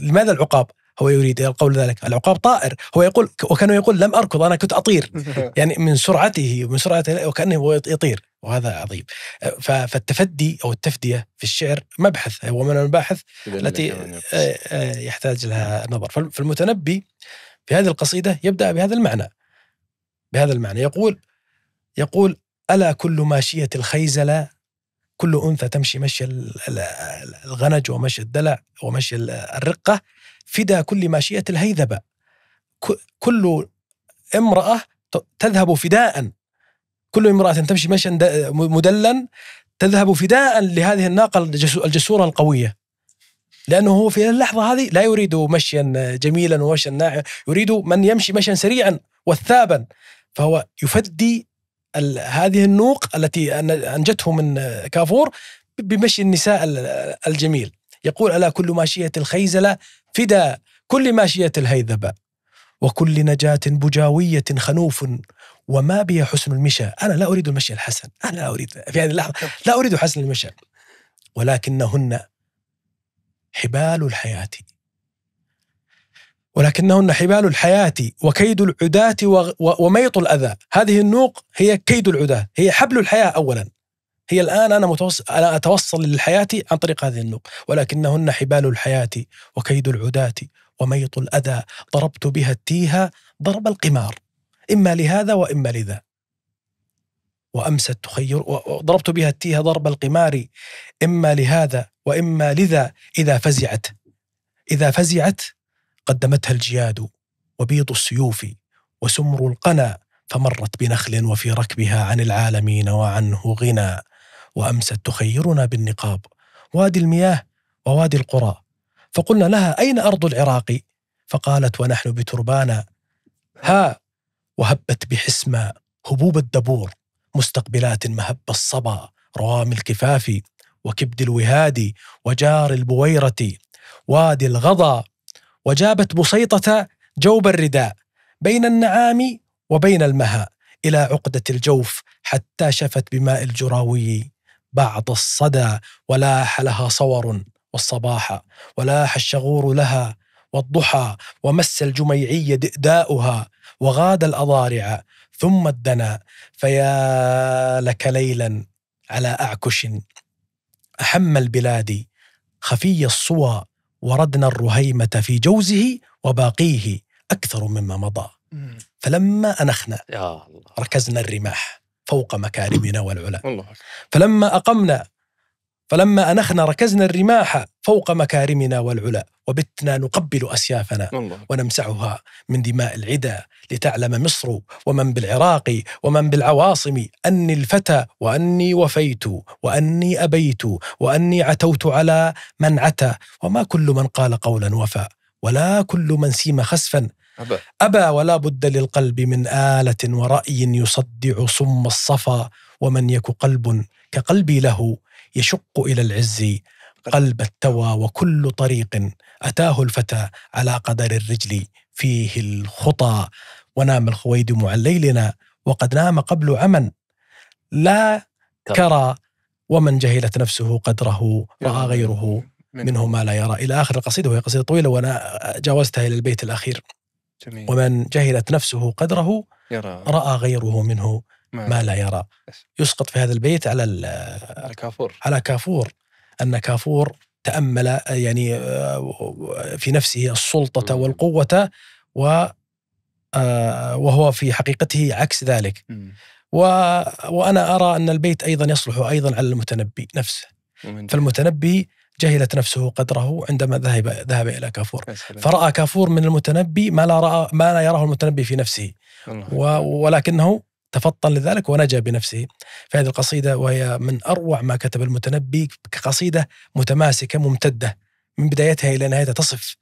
لماذا العقاب؟ هو يريد يقول ذلك. العقاب طائر. هو يقول وكان يقول لم أركض أنا كنت أطير. يعني من سرعته ومن سرعته وكأنه هو يطير. وهذا عظيم. فالتفدي أو التفدية في الشعر مبحث. هو من المباحث التي آه، آه، يحتاج لها نظر. فال- فالمتنبي في هذه القصيدة يبدأ بهذا المعنى. بهذا المعنى. يقول يقول ألا كل ماشية الخيزلة كل أنثى تمشي مشي ال- ال- الغنج ومشي الدلع ومشي ال- الرقة فدا كل ماشية الهيذبة. ك- كل امرأة ت- تذهب فداء. كل امرأة تمشي مشيا مدلا تذهب فداء لهذه الناقة الجسو- الجسورة القوية. لأنه هو في اللحظة هذه لا يريد مشيا جميلا ومشيا ناعما يريد من يمشي مشيا سريعا وثابا فهو يفدي هذه النوق التي أن- أنجته من كافور بمشي النساء ال- الجميل. يقول ألا كل ماشية الخيزلة فدا كل ماشية الهيذبة وكل نجاة بجاوية خنوف وما بي حسن المشى أنا لا أريد المشي الحسن أنا لا أريد في هذه اللحظة. لا أريد حسن المشى ولكنهن حبال الحياة. ولكنهن حبال الحياة وكيد العداة وميط الأذى. هذه النوق هي كيد العداة هي حبل الحياة أولا. هي الآن أنا متوصل أنا أتوصل للحياة عن طريق هذه النوق. ولكنهن حبال الحياة وكيد العداة وميط الأذى. ضربت بها التيها ضرب القمار. إما لهذا وإما لذا. وأمست تخير وضربت بها التيها ضرب القمار. إما لهذا وإما لذا إذا فزعت. إذا فزعت قدمتها الجياد وبيض السيوف وسمر القنا فمرت بنخل وفي ركبها عن العالمين وعنه غنى وأمست تخيرنا بالنقاب وادي المياه ووادي القرى. فقلنا لها أين أرض العراق؟ فقالت ونحن بتربانا. ها وهبت بحسمى هبوب الدبور مستقبلات مهب الصبا روام الكفاف وكبد الوهاد وجار البويرة وادي الغضا وجابت بسيطة جوب الرداء بين النعام وبين المها إلى عقدة الجوف حتى شفت بماء الجراوي بعض الصدى ولاح لها صور والصباح ولاح الشغور لها والضحى ومس الجميعي دئداؤها وغاد الأضارع ثم الدنا فيا لك ليلا على أعكش أحم البلاد خفي الصوى وردنا الرهيمة في جوزه وباقيه أكثر مما مضى. فلما أنخنا ركزنا الرماح فوق مكارمنا والعلا. فلما أقمنا فلما أنخنا ركزنا الرماح فوق مكارمنا والعلا وبتنا نقبل أسيافنا. ونمسحها من دماء العدا لتعلم مصر ومن بالعراق ومن بالعواصم. أني الفتى وأني وفيت وأني أبيت وأني عتوت على من عتى وما كل من قال قولا وفى ولا كل من سيم خسفا. أبا. أبى ولا بد للقلب من آلة ورأي يصدع صم الصفا. ومن يك قلب كقلبي له يشق إلى العز. قلب التوى وكل طريق أتاه الفتى على قدر الرجل فيه الخطى. ونام الخويدم عن ليلنا وقد نام قبل عمن. لا كرى ومن جهلت نفسه قدره رأى غيره منه. ما لا يرى. إلى آخر القصيدة وهي قصيدة طويلة وأنا جاوزتها إلى البيت الأخير. جميل. ومن جهلت نفسه قدره يرى رأى غيره منه ما لا يرى. يسقط في هذا البيت على ال- الكافور على كافور. أن كافور تأمل يعني في نفسه السلطة. والقوة و آه، وهو في حقيقته عكس ذلك. و وأنا أرى أن البيت أيضا يصلح أيضا على المتنبي نفسه فالمتنبي جهلت نفسه قدره عندما ذهب ذهب إلى كافور. فرأى كافور من المتنبي ما لا رأى ما لا يراه المتنبي في نفسه ولكنه تفطن لذلك ونجا بنفسه في هذه القصيدة وهي من أروع ما كتب المتنبي كقصيدة متماسكة ممتدة. من بدايتها إلى نهايتها تصف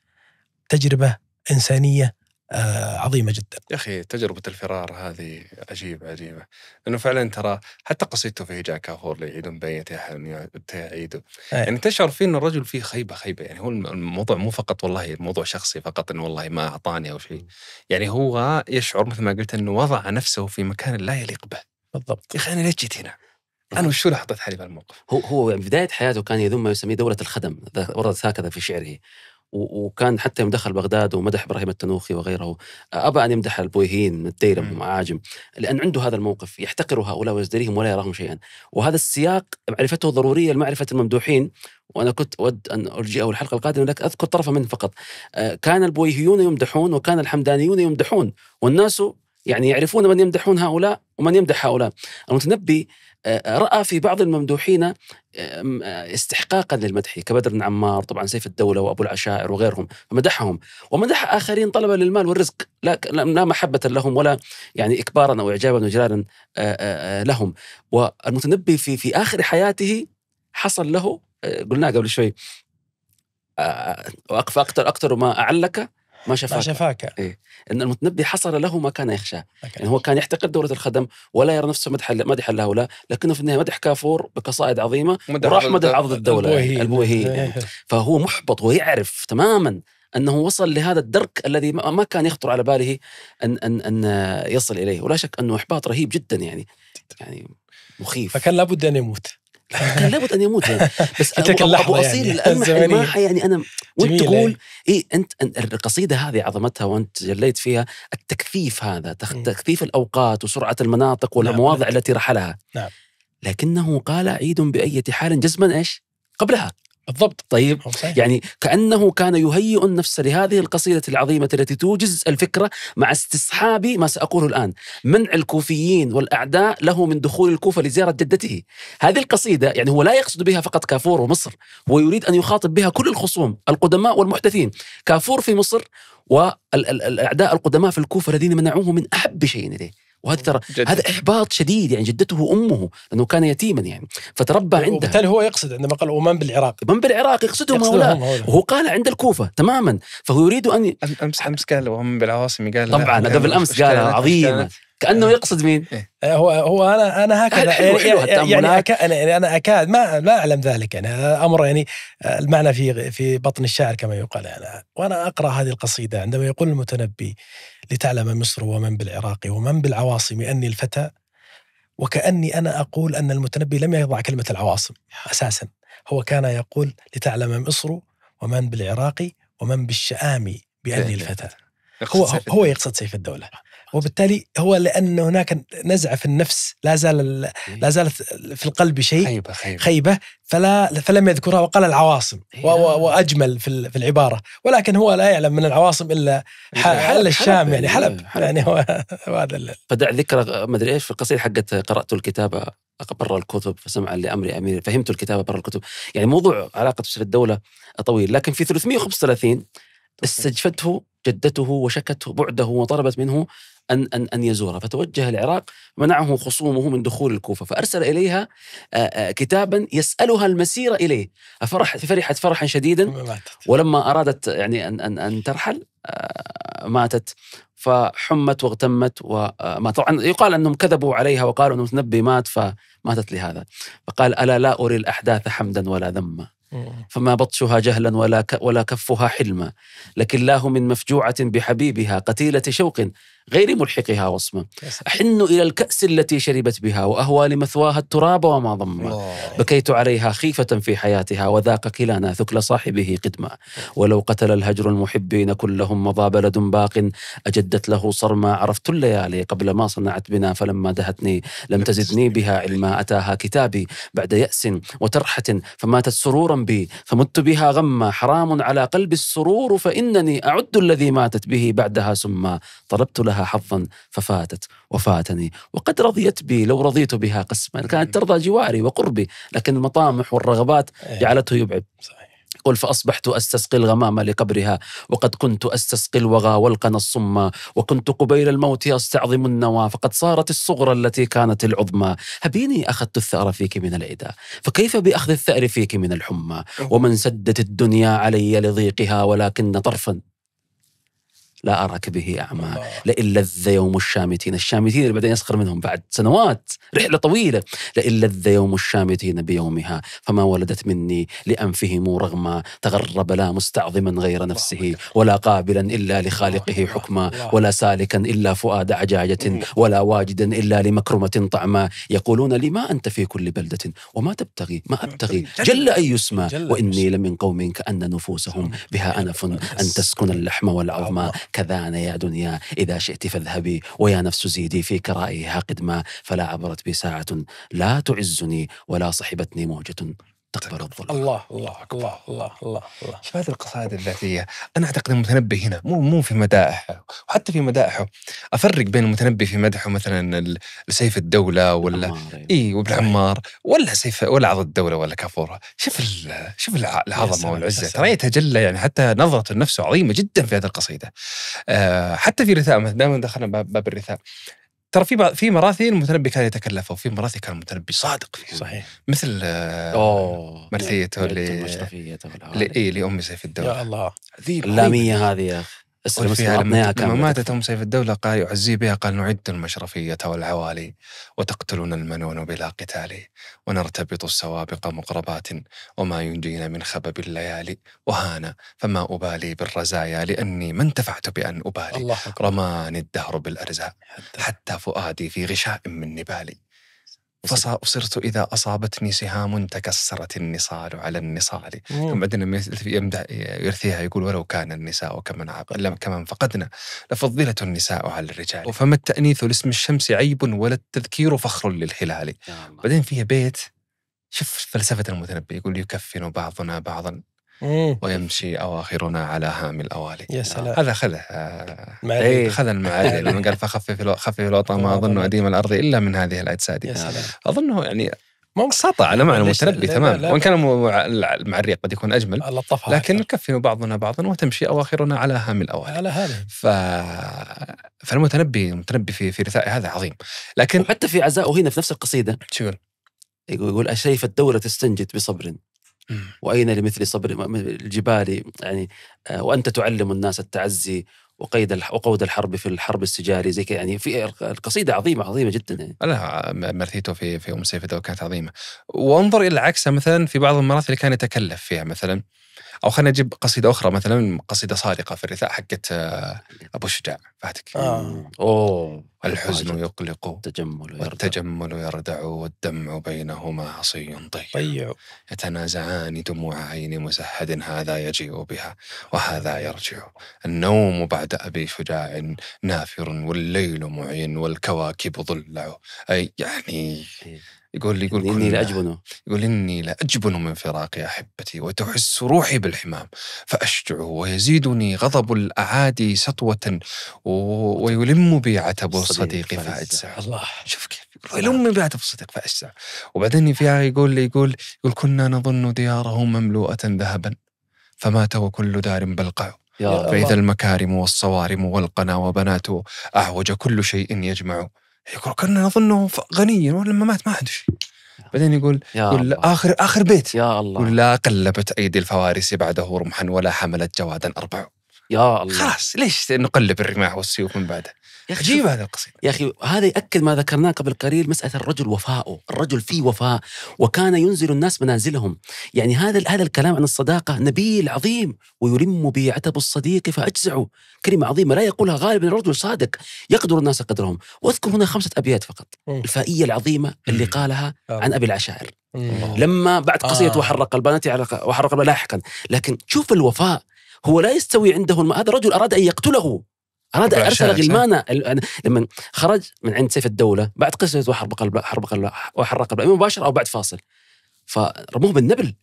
تجربة إنسانية آه، عظيمة جدا. يا أخي تجربة الفرار هذه عجيبة عجيبة. لأنه فعلا ترى حتى قصيدته في هجاء كافور بيت يعيد أي. يعني تشعر فيه إن الرجل فيه خيبة خيبة. يعني هو الم- الموضوع مو فقط والله الموضوع شخصي فقط إنه والله ما أعطاني أو شيء. يعني هو يشعر مثل ما قلت إنه وضع نفسه في مكان لا يليق به. بالضبط. يا أخي أنا ليش جيت هنا؟ أنا وشو اللي حطيت حالي بهالموقف؟ هو هو يعني بداية حياته كان يذم ما يسميه دولة الخدم ذا- وردت هكذا في شعره. وكان حتى يوم دخل بغداد ومدح إبراهيم التنوخي وغيره أبى أن يمدح البويهين من الديلم مم. ومعاجم لأن عنده هذا الموقف يحتقر هؤلاء ويزدريهم ولا يراهم شيئا. وهذا السياق معرفته ضرورية لمعرفة الممدوحين وأنا كنت أود أن أرجئه الحلقة القادمة لك أذكر طرفا منه فقط. آه، كان البويهيون يمدحون وكان الحمدانيون يمدحون والناس يعني يعرفون من يمدحون هؤلاء ومن يمدح هؤلاء. المتنبي رأى في بعض الممدوحين آم، آه، استحقاقا للمدح كبدر بن عمار طبعا سيف الدولة وأبو العشائر وغيرهم فمدحهم. ومدح آخرين طلبا للمال والرزق لا لا محبة لهم ولا يعني اكبارا أو اعجابا وجلالا آه، آه، آه، لهم. والمتنبي في في آخر حياته حصل له آه، قلناه قبل شوي آه، واقف أكثر أكثر ما أعلك ما ما شفاك. شفاك إن المتنبي حصل له ما كان يخشاه يعني هو كان يحتقر دولة الخدم ولا يرى نفسه مدحا مدحا لهؤلاء لكنه في النهاية مدح كافور بقصائد عظيمة وراح مدح عضد الدولة البويهي. البويهي يعني. فهو محبط ويعرف تماما أنه وصل لهذا الدرك الذي ما ما كان يخطر على باله ان ان أن يصل إليه. ولا شك أنه إحباط رهيب جدا يعني. يعني مخيف. فكان لابد أن يموت. كان لابد أن يموت يعني بس ابو, أبو اللحظة أصيل يعني يعني أنا وانت. تقول إيه انت القصيدة هذه عظمتها وأنت جليت فيها التكثيف هذا. تكثيف الأوقات وسرعة المناطق والمواضع نعم. التي رحلها نعم. لكنه قال عيد بأية حال جزما إيش؟ قبلها بالضبط. طيب صحيح. يعني كأنه كان يهيئ النفس لهذه القصيدة العظيمة التي توجز الفكرة مع استصحاب ما سأقوله الآن. منع الكوفيين والأعداء له من دخول الكوفة لزيارة جدته. هذه القصيدة يعني هو لا يقصد بها فقط كافور ومصر هو يريد أن يخاطب بها كل الخصوم القدماء والمحدثين. كافور في مصر والأعداء القدماء في الكوفة الذين منعوه من أحب شيء إليه. وهذا ترى. هذا إحباط شديد يعني جدته امه لأنه كان يتيما يعني. فتربى عندها وبالتالي هو يقصد عندما قال ومن بالعراق. من بالعراق يقصدهم يقصدهم هؤلاء. وهو قال عند الكوفة تماما. فهو يريد. أم- امس أمس قال وهم بالعواصم قال طبعا قبل أمس إيش قالها كأنه يقصد مين؟ هو هو أنا أنا هكذا. حلو- حلو يعني. يعني أنا يعني أنا اكاد ما لا أعلم ذلك. يعني أمر يعني المعنى في في بطن الشعر كما يقال يعني. وأنا أقرأ هذه القصيدة عندما يقول المتنبي لتعلم مصر ومن بالعراق ومن بالعواصم إني الفتى وكأني أنا أقول أن المتنبي لم يضع كلمة العواصم أساسا. هو كان يقول لتعلم مصر ومن بالعراق ومن بالشام بأني بأني الفتى. هو هو يقصد سيف الدولة. وبالتالي هو لأن هناك نزعه في النفس لا زال لا زالت في القلب شيء خيبة خيبة. خيبة فلا فلم يذكرها وقال العواصم و- وأجمل في ال- في العبارة. ولكن هو لا يعلم من العواصم إلا ح- حلب- الا الشام يعني يعني، حلب. حلب. يعني هو هذا فدع ذكر ما أدري إيش في القصيدة حقت قرأت الكتابه برا الكتب فسمعا لأمر أمير فهمت الكتابه برا الكتب. يعني موضوع علاقة سيف الدولة طويل لكن في 335 استجفته جدته وشكته بعده وطلبت منه أن أن أن يزورها. فتوجه العراق منعه خصومه من دخول إليها آه، آه، كتابا يسألها المسير إليه. ففرح فرحت فرحا شديدا. ولما أرادت يعني أن أن أن ترحل ماتت. فحمت واغتمت وما طبعا يقال أنهم كذبوا عليها وقالوا أنه المتنبي مات فماتت لهذا. فقال ألا لا أري الأحداث حمدا ولا ذما فما بطشها جهلا ولا ولا كفها حلما. لكن لاه من مفجوعة بحبيبها قتيلة شوق. غير ملحقها سلام. أحن إلى الكأس التي شربت بها وأهوى لمثواها التراب وما ضم. بكيت عليها خيفة في حياتها وذاق كلانا ثكل صاحبه قدما. ولو قتل الهجر المحبين كلهم مضى بلد باق أجدت له صرما. عرفت الليالي قبل ما صنعت بنا فلما دهتني. لم تزدني بها علما. أتاها كتابي بعد يأس وترحة فماتت سرورا بي. فمت بها غما. حرام على قلب السرور فإنني أعد الذي ماتت به بعدها سما. طلبت لها حظا ففاتت وفاتني. وقد رضيت بي لو رضيت بها قسما. كانت ترضى جواري وقربي لكن المطامح والرغبات إيه، جعلته يبعد. صحيح. قل فأصبحت أستسقي الغمام لقبرها وقد كنت أستسقي الوغى والقنا الصما وكنت قبيل الموت أستعظم النوى فقد صارت الصغرى التي كانت العظمى. هبيني أخذت الثأر فيك من العدا فكيف بأخذ الثأر فيك من الحمى؟ ومن سدت الدنيا علي لضيقها ولكن طرفا لا أراك به أعمى. لئن لذ يوم الشامتين الشامتين اللي بعدين يسخر منهم بعد سنوات رحلة طويلة. لئن لذ يوم الشامتين بيومها فما ولدت مني لأنفهم رغما. تغرب لا مستعظما غير نفسه ولا قابلا إلا لخالقه حكما. ولا سالكا إلا فؤاد عجاجة ولا واجدا إلا لمكرمة طعما. يقولون لي ما أنت في كل بلدة؟ وما تبتغي ما أبتغي. جل. أن يسمى. وإني. لمن قوم كأن نفوسهم بها أنف. أن تسكن اللحم والعظم كذان يا دنيا إذا شئت فاذهبي ويا نفس زيدي في كرائها قدما فلا عبرت بي ساعة لا تعزني ولا صحبتني موجة. تقبل الظلم. الله الله الله الله الله الله. شوف هذه القصائد الذاتية. أنا أعتقد المتنبي هنا مو مو في مدائحه وحتى في مدائحه أفرق بين المتنبي في مدحه مثلا ال- سيف الدولة ولا. إي وابن عمار ولا سيف ولا عض الدولة ولا كفورها شوف شوف الع- العظمة سلام، يا والعزة. سلام. ترى يتجلى يعني حتى نظرة النفس عظيمة جدا في هذه القصيدة. آه حتى في رثاء دائما دخلنا باب الرثاء. ترى في بعض في مراثي المتنبي كان يتكلف وفي مراثي كان المتنبي صادق فيها صحيح. مثل آه أوه مرثيته اللي- المشرفية ل- إيه لأم سيف الدولة يا الله. ذي اللامية هذه يا أخي. اسلم لما, لما كاملة ماتت أم سيف الدولة قال يعزي بها قال نعد المشرفية والعوالي وتقتلنا المنون بلا قتال ونرتبط السوابق مقربات وما ينجينا من خبب الليالي. وهانا فما أبالي بالرزايا لأني ما انتفعت بأن أبالي. الله. رماني الدهر بالأرزاق. حتى فؤادي في غشاء من نبالي. فصرت إذا أصابتني سهام تكسرت النصال على النصال مم. بعدين يمدح يرثيها يقول ولو كان النساء كمن كمن فقدنا لفضلت النساء على الرجال فما التأنيث لاسم الشمس عيب ولا التذكير فخر للهلال. بعدين فيها بيت شوف فلسفة المتنبي يقول يكفن بعضنا بعضا مم. ويمشي أواخرنا على هام الأوالي. يا سلام. هذا آه، معلي. إيه. أخذ المعالي لما قال فخفف الو- خفف الوطى ما أظن أديم الأرض إلا من هذه الأجساد. يا سلام. أظنه يعني سطع على معنى لا- تمام. وإن كان مع مع الريق قد يكون أجمل. لطفها لكن. نكفن بعضنا بعضا وتمشي أواخرنا على هام الأوالي. على هذا ف... فالمتنبي المتنبي في في رثائه هذا عظيم. لكن وحتى في عزائه هنا في نفس القصيدة. شو يقول؟ يقول أشيف الدولة تستنجد بصبر. وأين لمثل صبر الجبال يعني آه، وأنت تعلم الناس التعزي وقيد وقود الحرب في الحرب السجاري زي كذا يعني في القصيدة عظيمة عظيمة جدا يعني. لا مرثيته في في أم سيف كانت عظيمة. وانظر إلى عكسها مثلا في بعض المرات اللي كان يتكلف فيها مثلا. أو خلينا نجيب قصيدة أخرى مثلا قصيدة صادقة في الرثاء حقت آه، أبو شجاع فاتك آه. أوه الحزن يقلق. التجمل يرضى. والتجمل يردع والدمع بينهما عصي ضيق طيعوا يتنازعان دموع عين مسهد هذا يجيء بها وهذا يرجع. النوم بعد أبي شجاع نافر والليل معين والكواكب ضلع. أي يعني يقول يقول اني كنا- لاجبنه يقول إني لأجبن من فراق أحبتي وتحس روحي بالحمام فأشجع ويزيدني غضب الأعادي سطوة ويلم بي عتب الصديق فأجزع. الله شوف كيف يقول يلم بي عتب الصديق فأجزع وبعدين فيها يقول لي يقول يقول كنا نظن ديارهم مملوءة ذهبا فمات وكل دار بلقع. فإذا الله. المكارم والصوارم والقنا وبنات أعوج كل شيء يجمع يقول كنا نظنه غنيا ولما مات ما عنده شيء بعدين يقول يا يقول الله. آخر آخر بيت. يا الله. يقول لا قلبت أيدي الفوارس بعده رمحا ولا حملت جوادا أربع. يا الله. خلاص ليش نقلب الرماح والسيوف من بعده؟ يا أخي عجيب هذا القصيدة يا أخي هذا ياكد ما ذكرناه قبل قليل مسألة الرجل وفاؤه، الرجل فيه وفاء وكان ينزل الناس منازلهم، يعني هذا هذا الكلام عن الصداقة نبيل عظيم ويلم به عتب الصديق فاجزع، كلمة عظيمة لا يقولها غالبا الرجل صادق يقدر الناس قدرهم، واذكر هنا خمسة أبيات فقط،. الفائية العظيمة اللي. قالها آه. عن أبي العشائر،. لما بعد قصيده آه. وحرق البنات على وحرق لاحقا، لكن شوف الوفاء هو لا يستوي عنده الم... هذا رجل أراد أن يقتله أبو أرسل. غلمانه لما خرج من عند سيف الدولة بعد قصة وحرق الب... حرق الب... وحرق الب... مباشرة أو بعد فاصل فرموه بالنبل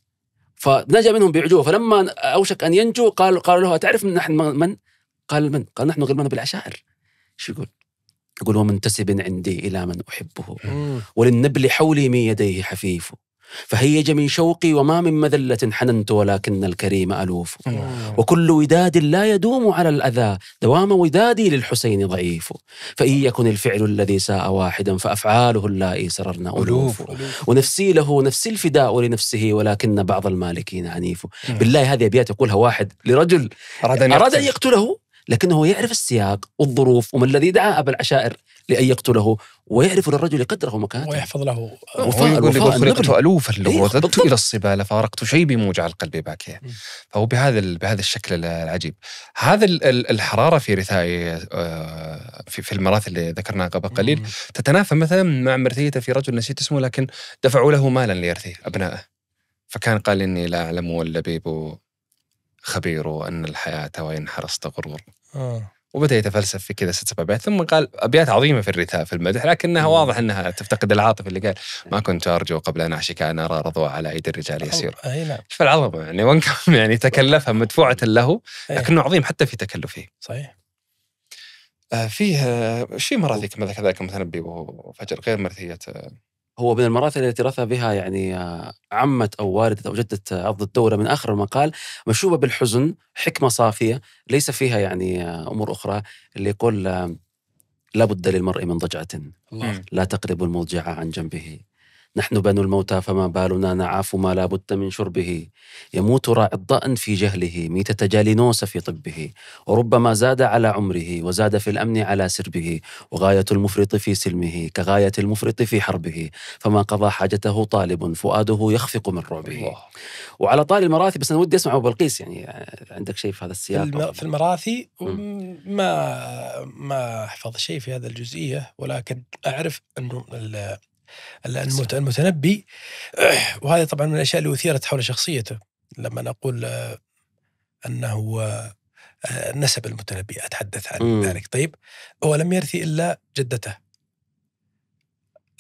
فنجا منهم بعجوبه فلما أوشك أن ينجو قالوا قالوا له تعرف من نحن من؟ قال من؟ قال نحن غلمان بالعشائر شو يقول؟ يقول ومنتسب عندي إلى من أحبه. وللنبل حولي من يديه حفيف فهيج من شوقي وما من مذلة حننت ولكن الكريم ألوف مم. وكل وداد لا يدوم على الأذى دوام ودادي للحسين ضعيف فإن يكن الفعل الذي ساء واحدا فأفعاله اللائي سررن ألوف. ونفسي له نفس الفداء لنفسه ولكن بعض المالكين عنيف. بالله هذه أبيات يقولها واحد لرجل أراد أن. يقتله لكنه يعرف السياق والظروف وما الذي دعا أبا العشائر لأن يقتله ويعرف للرجل قدره ومكانته ويحفظ له هو وفاء- يقول الوفاء يقول خلقت. ألوفا وذبت بالضبط. إلى الصبا فأرقت شيبي موجع القلب باكيا. فهو بهذا بهذا الشكل العجيب هذا ال- ال- الحرارة في رثائي آه، في في المراثي اللي ذكرناها قبل قليل. تتنافى مثلا مع مرثيته في رجل نسيت اسمه لكن دفعوا له مالا ليرثيه أبنائه فكان قال إني لا أعلم واللبيب خبير أن الحياة وإن حرصت غرور آه. وبدأ يتفلسف في كذا ست سبع ابيات ثم قال أبيات عظيمة في الرثاء في المدح لكنها مم. واضح أنها تفتقد العاطفة اللي قال ما كنت أرجو قبل أن أعشك أن أرى رضوى على أيدي الرجال يسير أي نعم. شوف العظمه يعني وان كان يعني تكلفها مدفوعة له إيه. لكنه عظيم حتى في تكلفه. صحيح. آه فيه آه شيء مراثي كما كذلك المتنبي وفجر غير مرثية آه، هو من المراثل التي رثى بها يعني آه، عمة أو والدة أو جدة آه، عض الدولة من آخر المقال مشوبة بالحزن حكمة صافية ليس فيها يعني آه، أمور أخرى اللي يقول آه، لا بد للمرء من ضجعة. لا تقرب المضجع عن جنبه. نحن بنو الموتى فما بالنا؟ نعاف ما لا بد من شربه. يموت راعي الضأن في جهله ميتة جالينوس في طبه. وربما زاد على عمره وزاد في الأمن على سربه. وغاية المفرط في سلمه كغاية المفرط في حربه. فما قضى حاجته طالب فؤاده يخفق من رعبه. الله. وعلى طال المراثي بس أنا ودي أسمع أبو بلقيس يعني عندك شيء في هذا السياق الم... في المراثي. ما ما أحفظ شيء في هذا الجزئية ولكن ال- المت- المتنبي وهذه طبعا من الأشياء اللي أثيرت حول شخصيته لما نقول آه، أنه آه، نسب المتنبي أتحدث عن مم. ذلك طيب هو لم يرثي إلا جدته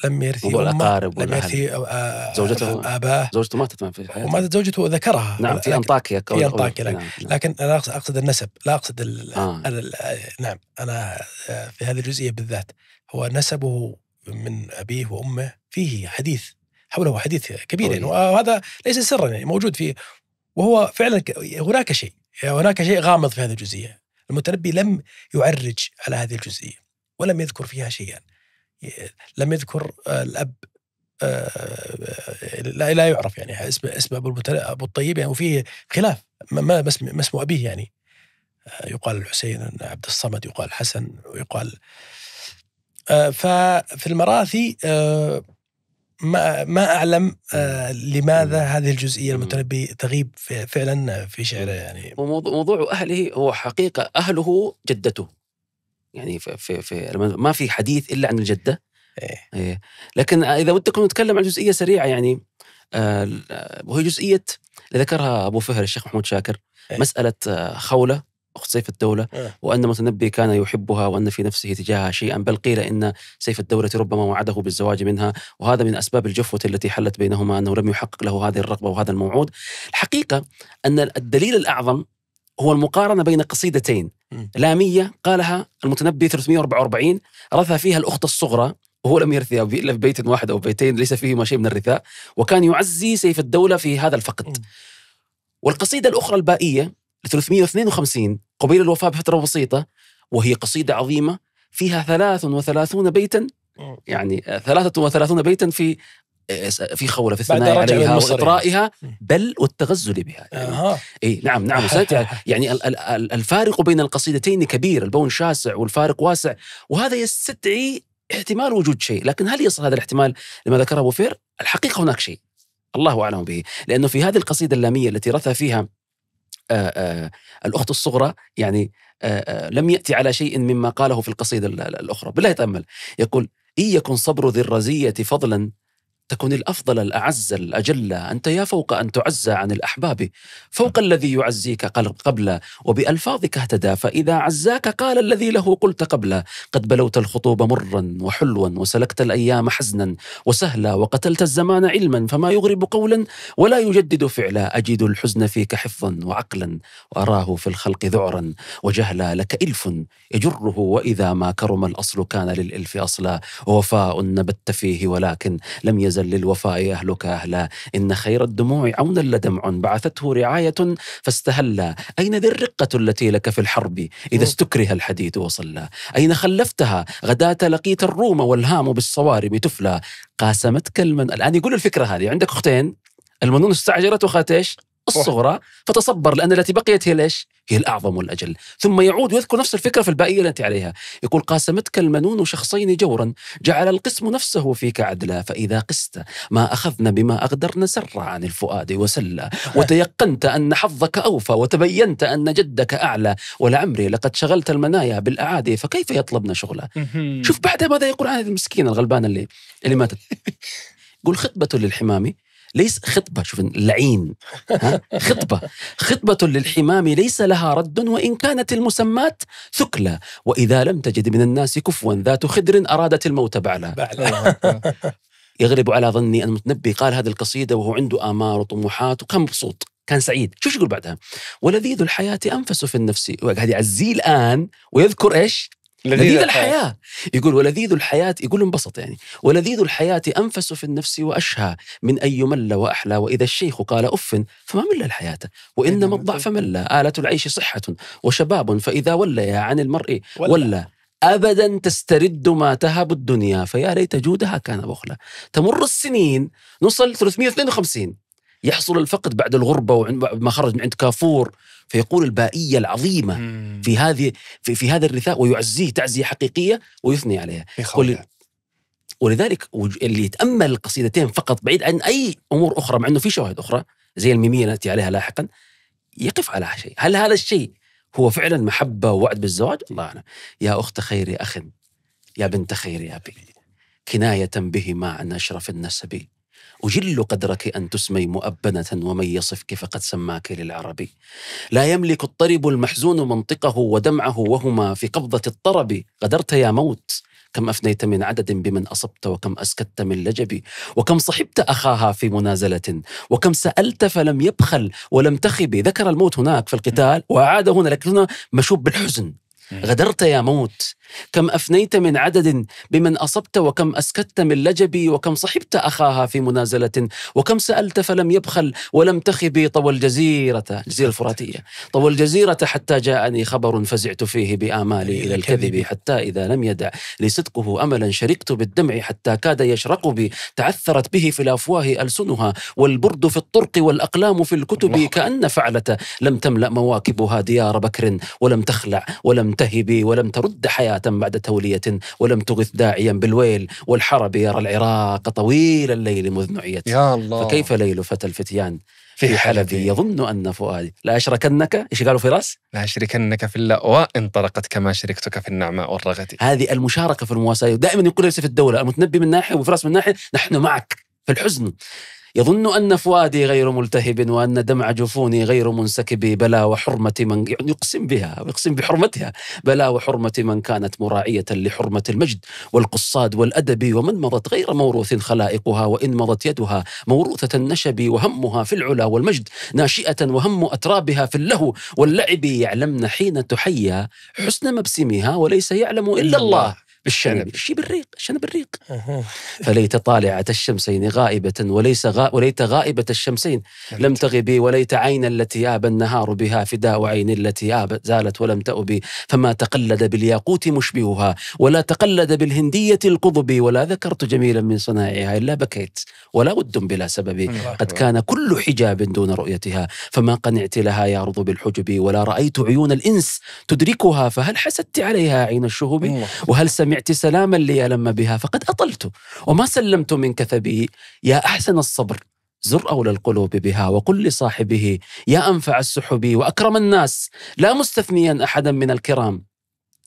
لم يرثي الأقارب لم. يرثي آه، زوجته. اباه زوجته ماتت في حياته وماتت زوجته ذكرها نعم في أنطاكيا في أنطاكيا، نعم. نعم. لكن أنا أقصد النسب لا أقصد ال آه. ال نعم أنا في هذه الجزئية بالذات هو نسبه من أبيه وأمه فيه حديث حوله حديث كبير يعني طويل. وهذا ليس سرا يعني موجود فيه وهو فعلا هناك شيء هناك شيء غامض في هذه الجزئية. المتنبي لم يعرج على هذه الجزئية ولم يذكر فيها شيئا. لم يذكر آه، الأب آه، لا لا يعرف يعني اسم اسم أبو أبو الطيب يعني وفيه خلاف ما ما اسم أبيه يعني. آه، يقال الحسين عبد الصمد يقال الحسن ويقال آه، ففي المراثي آه، ما ما أعلم آه لماذا هذه الجزئية المتنبي تغيب فعلا في شعره يعني. وموضوع موضوع أهله هو حقيقة أهله جدته. يعني في, في, ما في حديث إلا عن الجدة. إيه. إيه. لكن إذا ودكم نتكلم عن جزئية سريعة يعني آه وهي جزئية اللي ذكرها أبو فهر الشيخ محمود شاكر إيه. مسألة آه، خولة. أخت سيف الدولة إيه. وأن متنبي كان يحبها وأن في نفسه تجاهها شيئا بل قيل إن سيف الدولة ربما وعده بالزواج منها وهذا من أسباب الجفوة التي حلت بينهما أنه لم يحقق له هذه الرغبة وهذا الموعود. الحقيقة أن الدليل الأعظم هو المقارنة بين قصيدتين مم. لامية قالها المتنبي 344 رثى فيها الأخت الصغرى وهو لم يرثها إلا في بيت واحد أو بيتين ليس فيهما شيء من الرثاء وكان يعزي سيف الدولة في هذا الفقد. مم. والقصيدة الأخرى البائيه 352 قبيل الوفاة بفترة بسيطة وهي قصيدة عظيمة فيها 33 بيتا. يعني 33 بيتا في في خولة في الثناء عليها. وإطرائها. بل والتغزل بها أها اي نعم نعم يعني ال- ال- ال- الفارق بين القصيدتين كبير البون شاسع والفارق واسع وهذا يستدعي احتمال وجود شيء لكن هل يصل هذا الاحتمال لما ذكره أبو فير الحقيقة هناك شيء الله أعلم به لأنه في هذه القصيدة اللامية التي رثى فيها الأخت الصغرى يعني لم يأتي على شيء مما قاله في القصيدة ال- ال- الأخرى بالله يتأمل. يقول إن يكن صبر ذي الرزية فضلا تكن الأفضل الأعز الأجل. أنت يا فوق أن تعزى عن الأحباب. فوق الذي يعزيك قبل وبألفاظك اهتدى. فإذا عزاك قال الذي له قلت قبل. قد بلوت الخطوب مرا وحلوا وسلكت الأيام حزنا وسهلا وقتلت الزمان علما. فما يغرب قولا ولا يجدد فعلا. اجد الحزن فيك حفظا وعقلا وأراه في الخلق ذعرا. وجهلا لك إلف يجره. وإذا ما كرم الأصل كان للإلف أصلا. ووفاء نبت فيه ولكن لم يزل للوفاء أهلك أهلا. إن خير الدموع عونا لدمع بعثته رعاية فاستهلا أين ذي الرقة التي لك في الحرب؟ إذا استكره الحديد وصلى. أين خلفتها؟ غداة لقيت الروم والهام بالصوارم تفلى. قاسمتك المن الآن يقول الفكرة هذه. عندك أختين. المنون استعجلت وخات إيش الصغرى. فتصبر لأن التي بقيت هي ليش؟ هي الأعظم والأجل. ثم يعود ويذكر نفس الفكرة في البائية التي عليها. يقول قاسمتك المنون شخصين جورا جعل القسم نفسه فيك عدلا فإذا قست ما أخذنا بما أغدرنا سر عن الفؤاد وسلى وتيقنت أن حظك أوفى وتبينت أن جدك أعلى ولعمري لقد شغلت المنايا بالأعادي فكيف يطلبن شغلا شوف بعدها ماذا يقول عن هذه المسكينة الغلبانة اللي اللي ماتت؟ يقول خطبة للحمام ليس خطبة شوف اللعين؟ خطبة. خطبة للحمام ليس لها رد وإن كانت المسمات ثكلى. وإذا لم تجد من الناس كفوا ذات خدر أرادت الموت بعلا. يغلب على ظني أن المتنبي قال هذه القصيدة وهو عنده آمال وطموحات وكان مبسوط كان سعيد. شوف يقول بعدها؟ ولذيذ الحياة أنفس في النفس. قاعد يعزيه الآن ويذكر إيش؟ لذيذ الحياة. يقول ولذيذ الحياة يقول انبسط يعني. ولذيذ الحياة أنفس في النفس وأشهى من أن يمل وأحلى. وإذا الشيخ قال أف فما مل الحياة. وإنما الضعف مل آلة العيش صحة. وشباب فإذا ولي عن المرء ولا. ولا. أبدا تسترد ما تهب الدنيا. فيا ليت جودها كان بخلا تمر السنين نوصل 352 يحصل الفقد بعد الغربة وما خرج من عند كافور. فيقول البائية العظيمة في هذه في, في هذا الرثاء ويعزيه تعزية حقيقية ويثني عليها. ولذلك اللي يتأمل القصيدتين فقط بعيد عن أي أمور أخرى مع إنه في شواهد أخرى زي الميمية التي عليها لاحقا يقف على شيء، هل هذا الشيء هو فعلا محبة ووعد بالزواج؟ الله أعلم. يا أخت خير اخ يا بنت خير أبي كناية بهما عن اشرف النسب. أجل قدرك أن تسمي مؤبنة ومن يصفك فقد سماك للعرب. لا يملك الطرب المحزون منطقه ودمعه وهما في قبضة الطرب. غدرت يا موت. كم أفنيت من عدد بمن أصبت وكم أسكت من لجب. وكم صحبت أخاها في منازلة. وكم سألت فلم يبخل ولم تخب. ذكر الموت هناك في القتال. وأعاد هنا لكن هنا مشوب بالحزن. غدرت يا موت. كم أفنيت من عدد بمن أصبت وكم أسكت من لجبي وكم صحبت أخاها في منازلة وكم سألت فلم يبخل ولم تخبي طوى الجزيرة. الجزيرة الفراتية. طوى الجزيرة حتى جاءني خبر فزعت فيه بآمالي إلى الكذب. حتى إذا لم يدع. لي صدقه أملا شرقت بالدمع حتى كاد يشرق بي. تعثرت به في الأفواه ألسنها والبرد في الطرق والأقلام في الكتب. كأن فعلة. لم تملأ مواكبها ديار بكر ولم تخلع ولم ملتهب ولم ترد حياة بعد تولية ولم تغث داعيا بالويل والحرب يرى العراق طويل الليل مذ نعيت يا الله. فكيف ليل فتى الفتيان؟ في حلبي. يظن أن فؤادي. لا أشركنك؟ إيش قالوا فراس؟ لا أشركنك في الله. وإن طرقت كما شركتك في النعماء والرغد. هذه المشاركة في المواساة. دائما يقول ليس في الدولة. المتنبي من ناحية وفراس من ناحية. نحن معك في الحزن. يظن أن فؤادي غير ملتهب وأن دمع جفوني غير منسكب. بلا وحرمة من يعني يقسم بها يقسم بحرمتها. بلا وحرمة من كانت مراعية لحرمة المجد والقصاد والأدب. ومن مضت غير موروث خلائقها وإن مضت يدها موروثة النشب وهمها في العلا والمجد. ناشئة وهم أترابها في اللهو واللعب يعلمن حين تحيا حسن مبسمها وليس يعلم إلا الله. بالشنب. الشي بالريق الشنب بالريق فليت طالعة الشمسين غائبة وليس غا وليت غائبة الشمسين. لم تغبي وليت عين التي آب النهار بها فداء عين التي آب زالت ولم تأبي فما تقلد بالياقوت مشبهها ولا تقلد بالهندية القضب ولا ذكرت جميلا من صنائعها إلا بكيت ولا ود بلا سبب. قد كان كل حجاب دون رؤيتها فما قنعت لها يا رض بالحجب ولا رأيت عيون الإنس تدركها فهل حسدت عليها عين الشهب. وهل سمعت سلاما لي لم بها فقد أطلت وما سلمت من كثبه. يا أحسن الصبر زر أولى القلوب بها وقل لصاحبه يا أنفع السحب وأكرم الناس. لا مستثنيا أحدا من الكرام.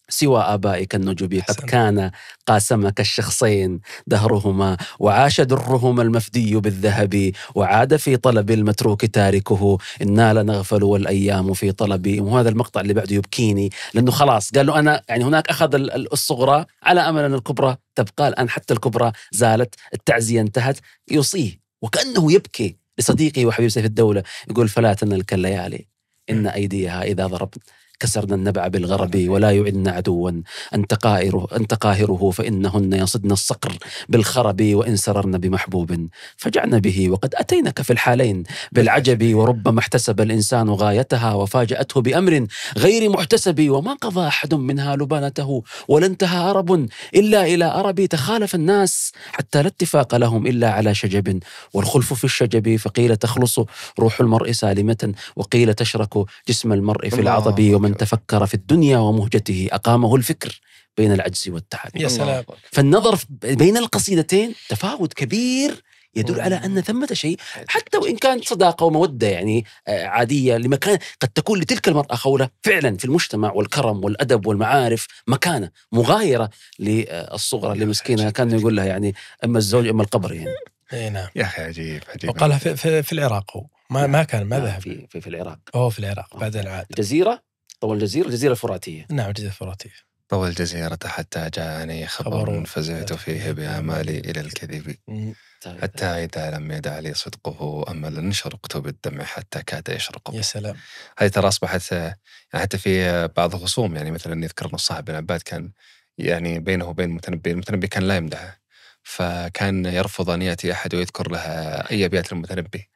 سوى آبائك النجب قد. كان قاسمك الشخصين دهرهما وعاش درهما المفدي بالذهب وعاد في طلب المتروك تاركه. إنا لنغفل والأيام في طلبي وهذا المقطع اللي بعده يبكيني لأنه خلاص قال له أنا يعني هناك أخذ ال- ال- الصغرى على أمل أن الكبرى. تبقى الآن حتى الكبرى زالت التعزية انتهت. يوصيه وكأنه يبكي لصديقه وحبيب سيف الدولة. يقول فلا تنلك الليالي إن أيديها إذا ضربن كسرنا النبع بالغرب ولا يعدن عدوا. أنت قاهره أنت قاهره فإنهن يصدن الصقر بالخرب وإن سررن بمحبوب. فجعن به وقد أتينك في الحالين بالعجب وربما احتسب الإنسان غايتها وفاجأته بأمر غير محتسب وما قضى أحد منها لبانته ولا انتهى عرب إلا إلى أرب تخالف الناس حتى لا اتفاق لهم إلا على شجب. والخلف في الشجب فقيل تخلص روح المرء سالمة وقيل تشرك جسم المرء في العضب ومن تفكر في الدنيا ومهجته أقامه الفكر بين العجز والتعب يا سلام. فالنظر بين القصيدتين تفاوت كبير يدل على أن ثمة شيء حتى وإن كانت صداقة ومودة يعني آه، عادية لمكان قد تكون لتلك المرأة خوله فعلا في المجتمع والكرم والأدب والمعارف مكانة مغايرة للصغرى اللي مسكينه كان يقول لها يعني أما الزوج أما القبر يعني. إي نعم. يا أخي عجيب عجيب. وقالها في, في, في العراق هو. ما ما كان ما ذهب في, في, في العراق. هو في العراق بعد العاد الجزيرة؟ طول الجزيره الجزيرة الفراتية. نعم الجزيرة الفراتية. طوى الجزيرة حتى جاءني خبر فزعت فيه بآمالي إلى الكذب. مم. حتى إذا لم يدع لي صدقه أملا شرقت بالدمع حتى كاد يشرق يا سلام. هذه ترى أصبحت يعني حتى في بعض الخصوم يعني مثلا يذكر أن الصاحب بن عباد كان يعني بينه وبين المتنبي المتنبي كان لا يمدحه. فكان يرفض أن يأتي أحد ويذكر لها أي أبيات للمتنبي.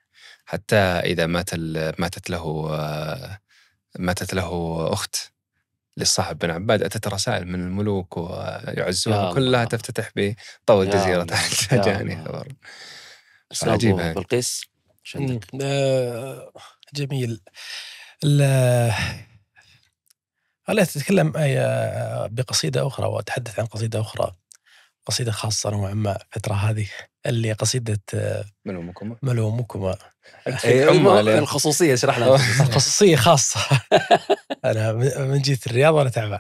حتى إذا مات ال- ماتت له ماتت له أخت للصاحب بن عباد أتت رسائل من الملوك يا ويعزونها كلها. تفتتح بطوى يا الجزيرة الله. خبر عجيب. بلقيس. آه، جميل ال- خليني أتكلم آه، بقصيدة أخرى وأتحدث عن قصيدة أخرى قصيدة خاصة نوعا ما الفترة هذه اللي آه، أمكم. ملومكما حمى عليه. الخصوصية اشرح لنا خصوصية خاصة. أنا من جيت الرياض وأنا تعبان.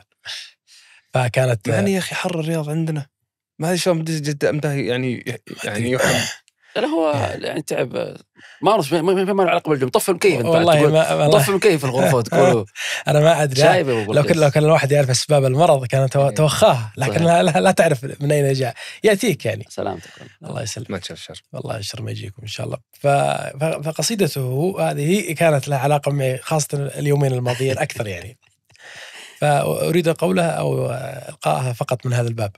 فكانت يعني يا أخي حر الرياض عندنا. ما أدري شلون بدي جد إمتى يعني يعني يحب لا هو يعني. تعب. ما أعرف ما ما- ما له علاقة بالجو. طفي المكيف أنت والله تقول ما طفي المكيف الغرفة؟ تقول أنا ما أبو لو كان لو كان الواحد يعرف أسباب المرض كان تو- إيه. توخاه لكن. لا, لا, لا تعرف من أين جاء. يأتيك يعني. سلامتك الله يسلمك. ما تشوف شر. والله الشر ما يجيكم إن شاء الله. فقصيدته هذه كانت لها علاقة معي خاصة اليومين الماضيين أكثر يعني. فأريد قولها أو إلقائها فقط من هذا الباب.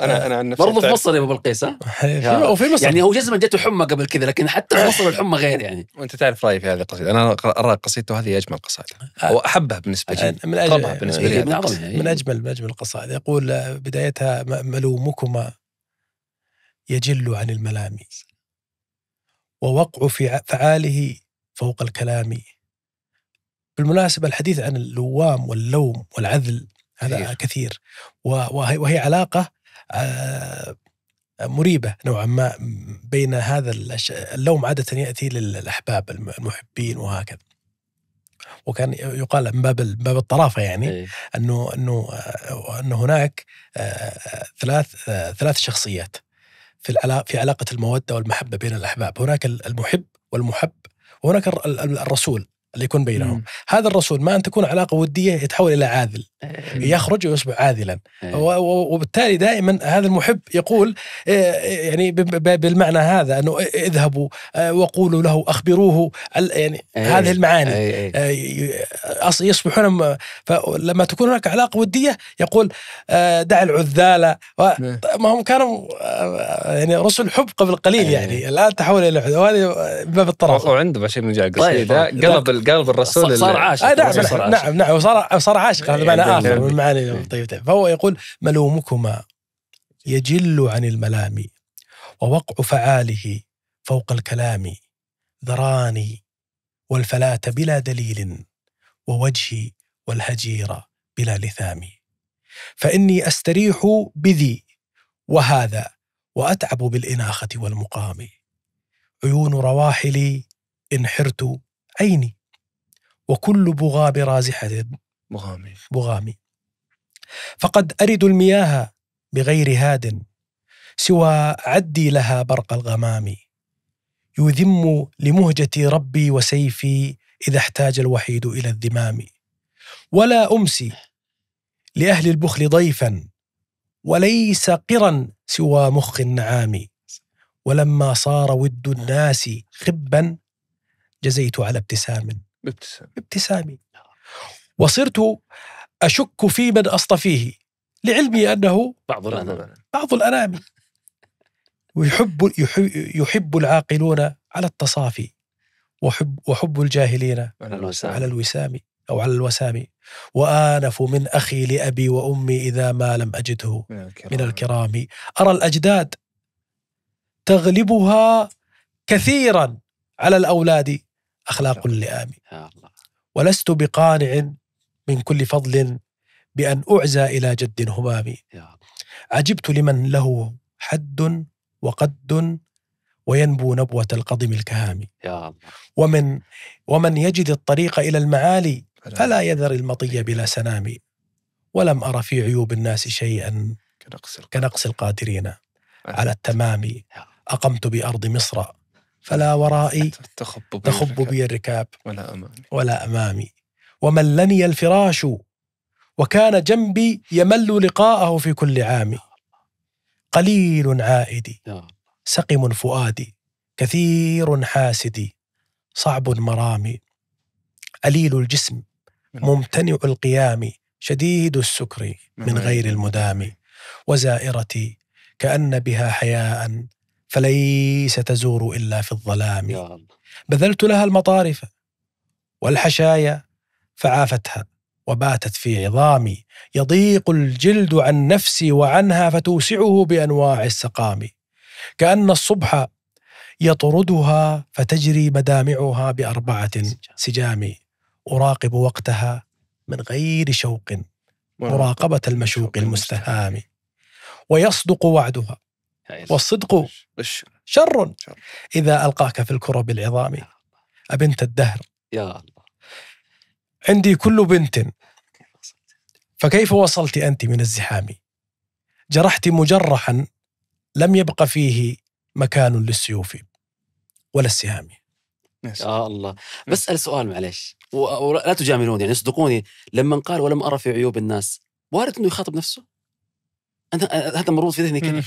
أنا أنا عن نفسي برضه في مصر يا أبو بلقيس ها؟ في- وفي مصر. يعني هو جزما جاته حمى قبل كذا لكن حتى في مصر الحمى غير يعني. وأنت تعرف رأيي في هذه القصيدة. أنا أرى قصيدته هذه أجمل قصائد آه. واحبها بالنسبة لي. من أقربها أجل بالنسبة لي من القصيدة. من اجمل من أجمل القصائد. يقول بدايتها ملومكما يجل عن الملام ووقع في فعاله فوق الكلام. بالمناسبة الحديث عن اللوام واللوم والعذل هذا كثير. كثير وهي وهي علاقة آه، مريبة نوعا ما بين هذا اللوم عادة يأتي للأحباب الم- المحبين وهكذا وكان يقال من باب باب الطرافة يعني إيه. أنه أنه آه، انه هناك آه، ثلاث آه، ثلاث شخصيات في في علاقة المودة والمحبة بين الأحباب، هناك المحب والمحب وهناك الر- ال- الرسول اللي يكون بينهم، مم. هذا الرسول ما أن تكون علاقة ودية يتحول إلى عاذل،. يخرج ويصبح عاذلا، إيه. وبالتالي دائما هذا المحب يقول آه، يعني بالمعنى هذا أنه اذهبوا وقولوا له أخبروه ال- يعني إيه. هذه المعاني إيه. إيه. يصبحون فلما تكون هناك علاقة ودية يقول آه، دع العذاله و-. ما هم كانوا آه، يعني رسل حب قبل قليل إيه. يعني الان تحول إلى من باب الطرف وعنده بشير بن جعل طيب. قصيده قلب قلب الرسول صار عاشق آه نعم صار نعم عاشق. نعم, نعم وصار صار عاشق هذا معنى إيه، اخر نعم. من المعاني طيب طيب. فهو يقول ملومكما يجل عن الملام ووقع فعاله فوق الكلام ذراني والفلاة بلا دليل ووجهي والهجير بلا لثام. فإني أستريح بذي وهذا وأتعب بالإناخة والمقام. عيون رواحلي إن حرت عيني. وكل بغاب رازحة مغامي. بغامي فقد أرد المياه بغير هاد سوى عدي لها برق الغمام. يذم لمهجتي ربي وسيفي إذا احتاج الوحيد إلى الذمام. ولا أمسي لأهل البخل ضيفا وليس قرا سوى مخ النعام. ولما صار ود الناس خبا جزيت على ابتسام. بابتسام. ابتسامي وصرت أشك في من أصطفيه لعلمي أنه بعض الأنا بعض الأنام. ويحب يحب, يحب العاقلون على التصافي وحب وحب الجاهلين على الوسام. على الوسام أو على الوسام. وآنف من أخي لأبي وأمي إذا ما لم أجده من الكرام. من الكرام. أرى الأجداد تغلبها كثيرا على الأولاد. أخلاق اللئام. ولست بقانع من كل فضل بأن أعزى إلى جد همام يا الله عجبت لمن له حد وقد وينبو نبوة القضم الكهام يا الله ومن ومن يجد الطريق إلى المعالي فلا. يذر المطي بلا سنام ولم أر في عيوب الناس شيئا كنقص القادرين. على التمام يا أقمت بأرض مصر. فلا ورائي تخب بي تخب الركاب بي الركاب ولا أمامي. ولا أمامي. وملني الفراش وكان جنبي يمل لقاءه في كل عام. قليل عائدي سقم فؤادي كثير حاسدي صعب مرامي قليل الجسم ممتنع القيام شديد السكر من غير المدام. وزائرتي كأن بها حياء فليس تزور إلا في الظلام. بذلت لها المطارف والحشايا فعافتها وباتت في عظامي يضيق الجلد عن نفسي وعنها فتوسعه بأنواع السقام. كأن الصبح يطردها فتجري مدامعها بأربعة سجام. أراقب وقتها من غير شوق مراقبة المشوق المستهام. ويصدق وعدها. والصدق شر. إذا ألقاك في الكرب العظام أبنت الدهر. يا الله. عندي كل بنت. فكيف وصلت أنت من الزحام؟ جرحت مجرحا لم يبق فيه مكان للسيوف ولا السهام. يا الله. بسأل سؤال معلش ولا تجاملوني يعني اصدقوني لما قال ولم أرى في عيوب الناس وارد أنه يخاطب نفسه؟ أنا هذا مرور في ذهني كذا.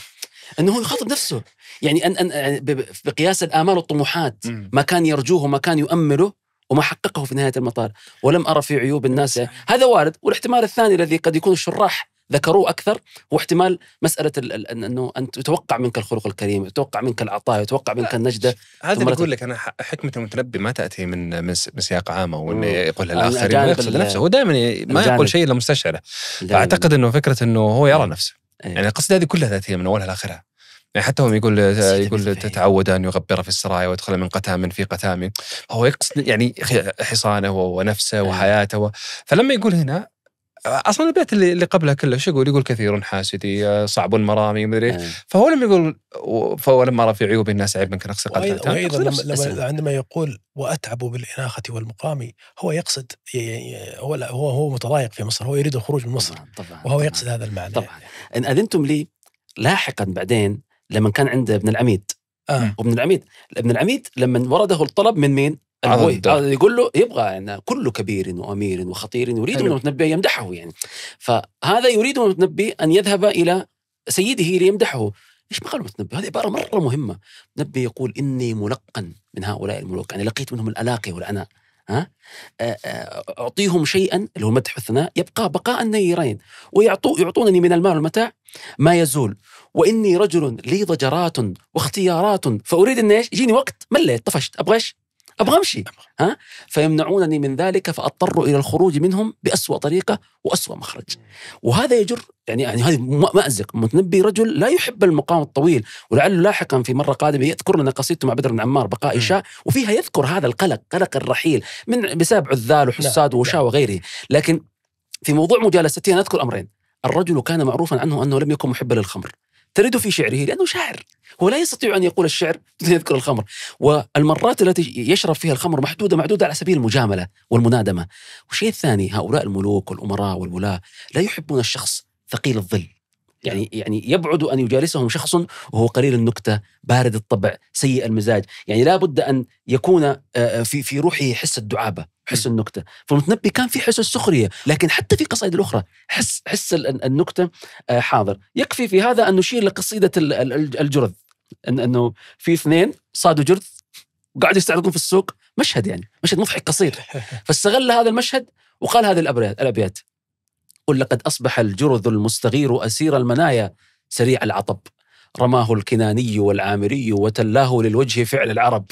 أنه هو يخاطب نفسه. يعني أن أن يعني بقياس الآمال والطموحات. ما كان يرجوه وما كان يؤمله وما حققه في نهاية المطار ولم أرى في عيوب الناس. هذا وارد. والاحتمال الثاني الذي قد يكون الشراح ذكروه أكثر هو احتمال أن- أنه أن يتوقع منك الخلق الكريم يتوقع منك العطاء يتوقع منك النجدة. هذا اللي أقول لك أنا حكمة المتنبي ما تأتي من من سياق عام أو إنه مم. يقولها للاخرين يقصد نفسه. هو دائما ما. يقول شيء إلا مستشعره. فاعتقد إنه فكرة إنه هو يرى نفسه. يعني القصيده هذه كلها ذاتيه من أولها لآخرها. يعني حتى هو يقول يقول. تتعود أن يغبر في السرايا ويدخل من قتام في قتام هو يقصد يعني حصانه ونفسه أيوة. وحياته و... فلما يقول هنا أصلا البيت اللي اللي قبلها كله شو يقول؟ يقول كثير حاسدي صعب مرامي مدري آه. فهو لما يقول فولما ارى في عيوب الناس عيب منك نقص وأيضا, قلبه وأيضا لما, عندما يقول وأتعب بالإناخة والمقام هو يقصد ي- ي- هو لا هو هو متضايق في مصر هو يريد الخروج من مصر طبعا طبعا وهو طبعاً. يقصد هذا المعنى طبعا إن أذنتم لي لاحقا بعدين لما كان عند ابن العميد آه. وابن العميد ابن العميد لما ورده الطلب من مين؟ آه، يقول له يبغى يعني كل كبير وأمير وخطير يريد من. المتنبي أن يمدحه يعني فهذا يريد من المتنبي أن يذهب إلى سيده ليمدحه إيش ما قال المتنبي؟ هذه عبارة مرة مهمة النبي يقول إني ملقن من هؤلاء الملوك يعني لقيت منهم الألاقي والعناء ها أعطيهم شيئا اللي هو المدح والثناء يبقى بقاء النيرين ويعطوا يعطونني من المال والمتاع ما يزول وإني رجل لي ضجرات واختيارات فأريد إن إيش؟ يجيني وقت. مليت طفشت. أبغى إيش؟ أبغى أمشي. ها؟ فيمنعونني من ذلك فأضطر إلى الخروج منهم بأسوأ طريقة وأسوأ مخرج. وهذا يجر يعني يعني هذه مأزق. متنبي رجل لا يحب المقام الطويل ولعله لاحقا في مرة قادمه يذكر لنا قصيدته مع بدر بن عمار بقاء. شاء وفيها يذكر هذا القلق قلق الرحيل من بسبب عذال وحساد نعم، ووشاة وغيره. لكن في موضوع مجالستي نذكر أمرين. الرجل كان معروفا عنه أنه لم يكن محبا للخمر. ترد في شعره لأنه شاعر. هو لا يستطيع أن يقول الشعر بدون يذكر الخمر. والمرات التي يشرب فيها الخمر محدودة معدودة على سبيل المجاملة والمنادمة. والشيء الثاني هؤلاء الملوك والأمراء والولاة لا يحبون الشخص ثقيل الظل. يعني يعني يبعد أن يجالسهم شخص وهو قليل النكتة، بارد الطبع، سيء المزاج، يعني لا بد أن يكون آه، في في روحه حس الدعابة، حس النكتة، فالمتنبي كان في حس السخرية، لكن حتى في قصائد الأخرى حس حس ال- النكتة آه، حاضر، يكفي في هذا أن نشير لقصيدة ال- ال- الجرذ. إنه في اثنين صادوا جرذ وقعدوا يستعرضون في السوق مشهد يعني مشهد مضحك قصير. فاستغل هذا المشهد وقال هذه الأبيات. قل لقد أصبح الجرذ المستغير أسير المنايا سريع العطب. رماه الكناني والعامري وتلاه للوجه فعل العرب.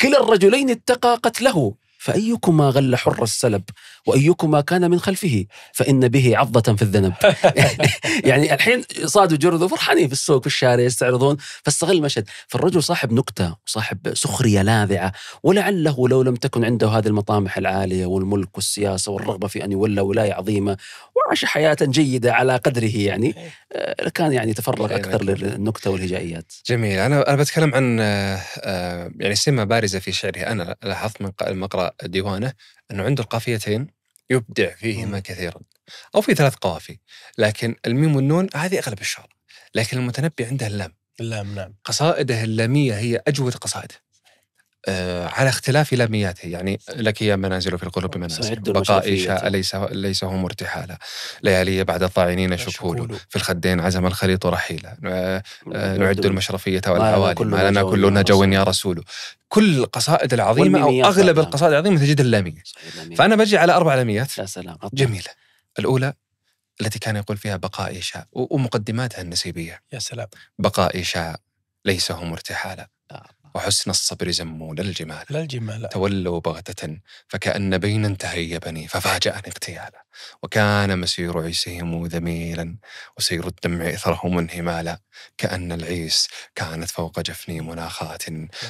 كلا الرجلين اتقى قتله. فأيكما غل حر السلب وأيكما كان من خلفه فإن به عضة في الذنب. يعني الحين صادوا جرذ فرحانين في السوق في الشارع يستعرضون فاستغل المشهد فالرجل صاحب نكتة وصاحب سخرية لاذعة ولعله لو لم تكن عنده هذه المطامح العالية والملك والسياسة والرغبة في أن يولى ولاية عظيمة وعاش حياة جيدة على قدره يعني آه، كان يعني تفرغ أيوة. أكثر للنكتة والهجائيات. جميل. أنا أنا بتكلم عن آه، آه، يعني سمة بارزة في شعره. أنا لاحظت من المقرا ديوانه أنه عنده القافيتين يبدع فيهما. كثيرا أو في ثلاث قوافي لكن الميم والنون هذه أغلب الشعر لكن المتنبي عنده اللام. اللام نعم. قصائده اللامية هي أجود قصائده. على اختلاف لامياته يعني لك يا منازل في القلوب منازل. بقائي. شاء ليس ليس هم ارتحالا. ليالي بعد الطاعنين شكول. في الخدين عزم الخليط رحيلا. آه آه، نعد المشرفية والحوالي. ما لنا كلنا يا جو. يا رسول. كل القصائد العظيمة أو أغلب. القصائد العظيمة تجد اللامية. فأنا بجي على أربع لاميات يا سلام. جميلة. الأولى التي كان يقول فيها بقائي شاء ومقدماتها النسيبية. يا سلام. بقائي شاء ليس هم ارتحالا. الله. وحسن الصبر زموا للجمال لا الجمال لا. تولوا بغتة فكأن بينا تهيبني ففاجأني اغتيالا وكان مسير عيسهم ذميلا وسير الدمع إثرهم انهمالا. كأن العيس كانت فوق جفني مناخات.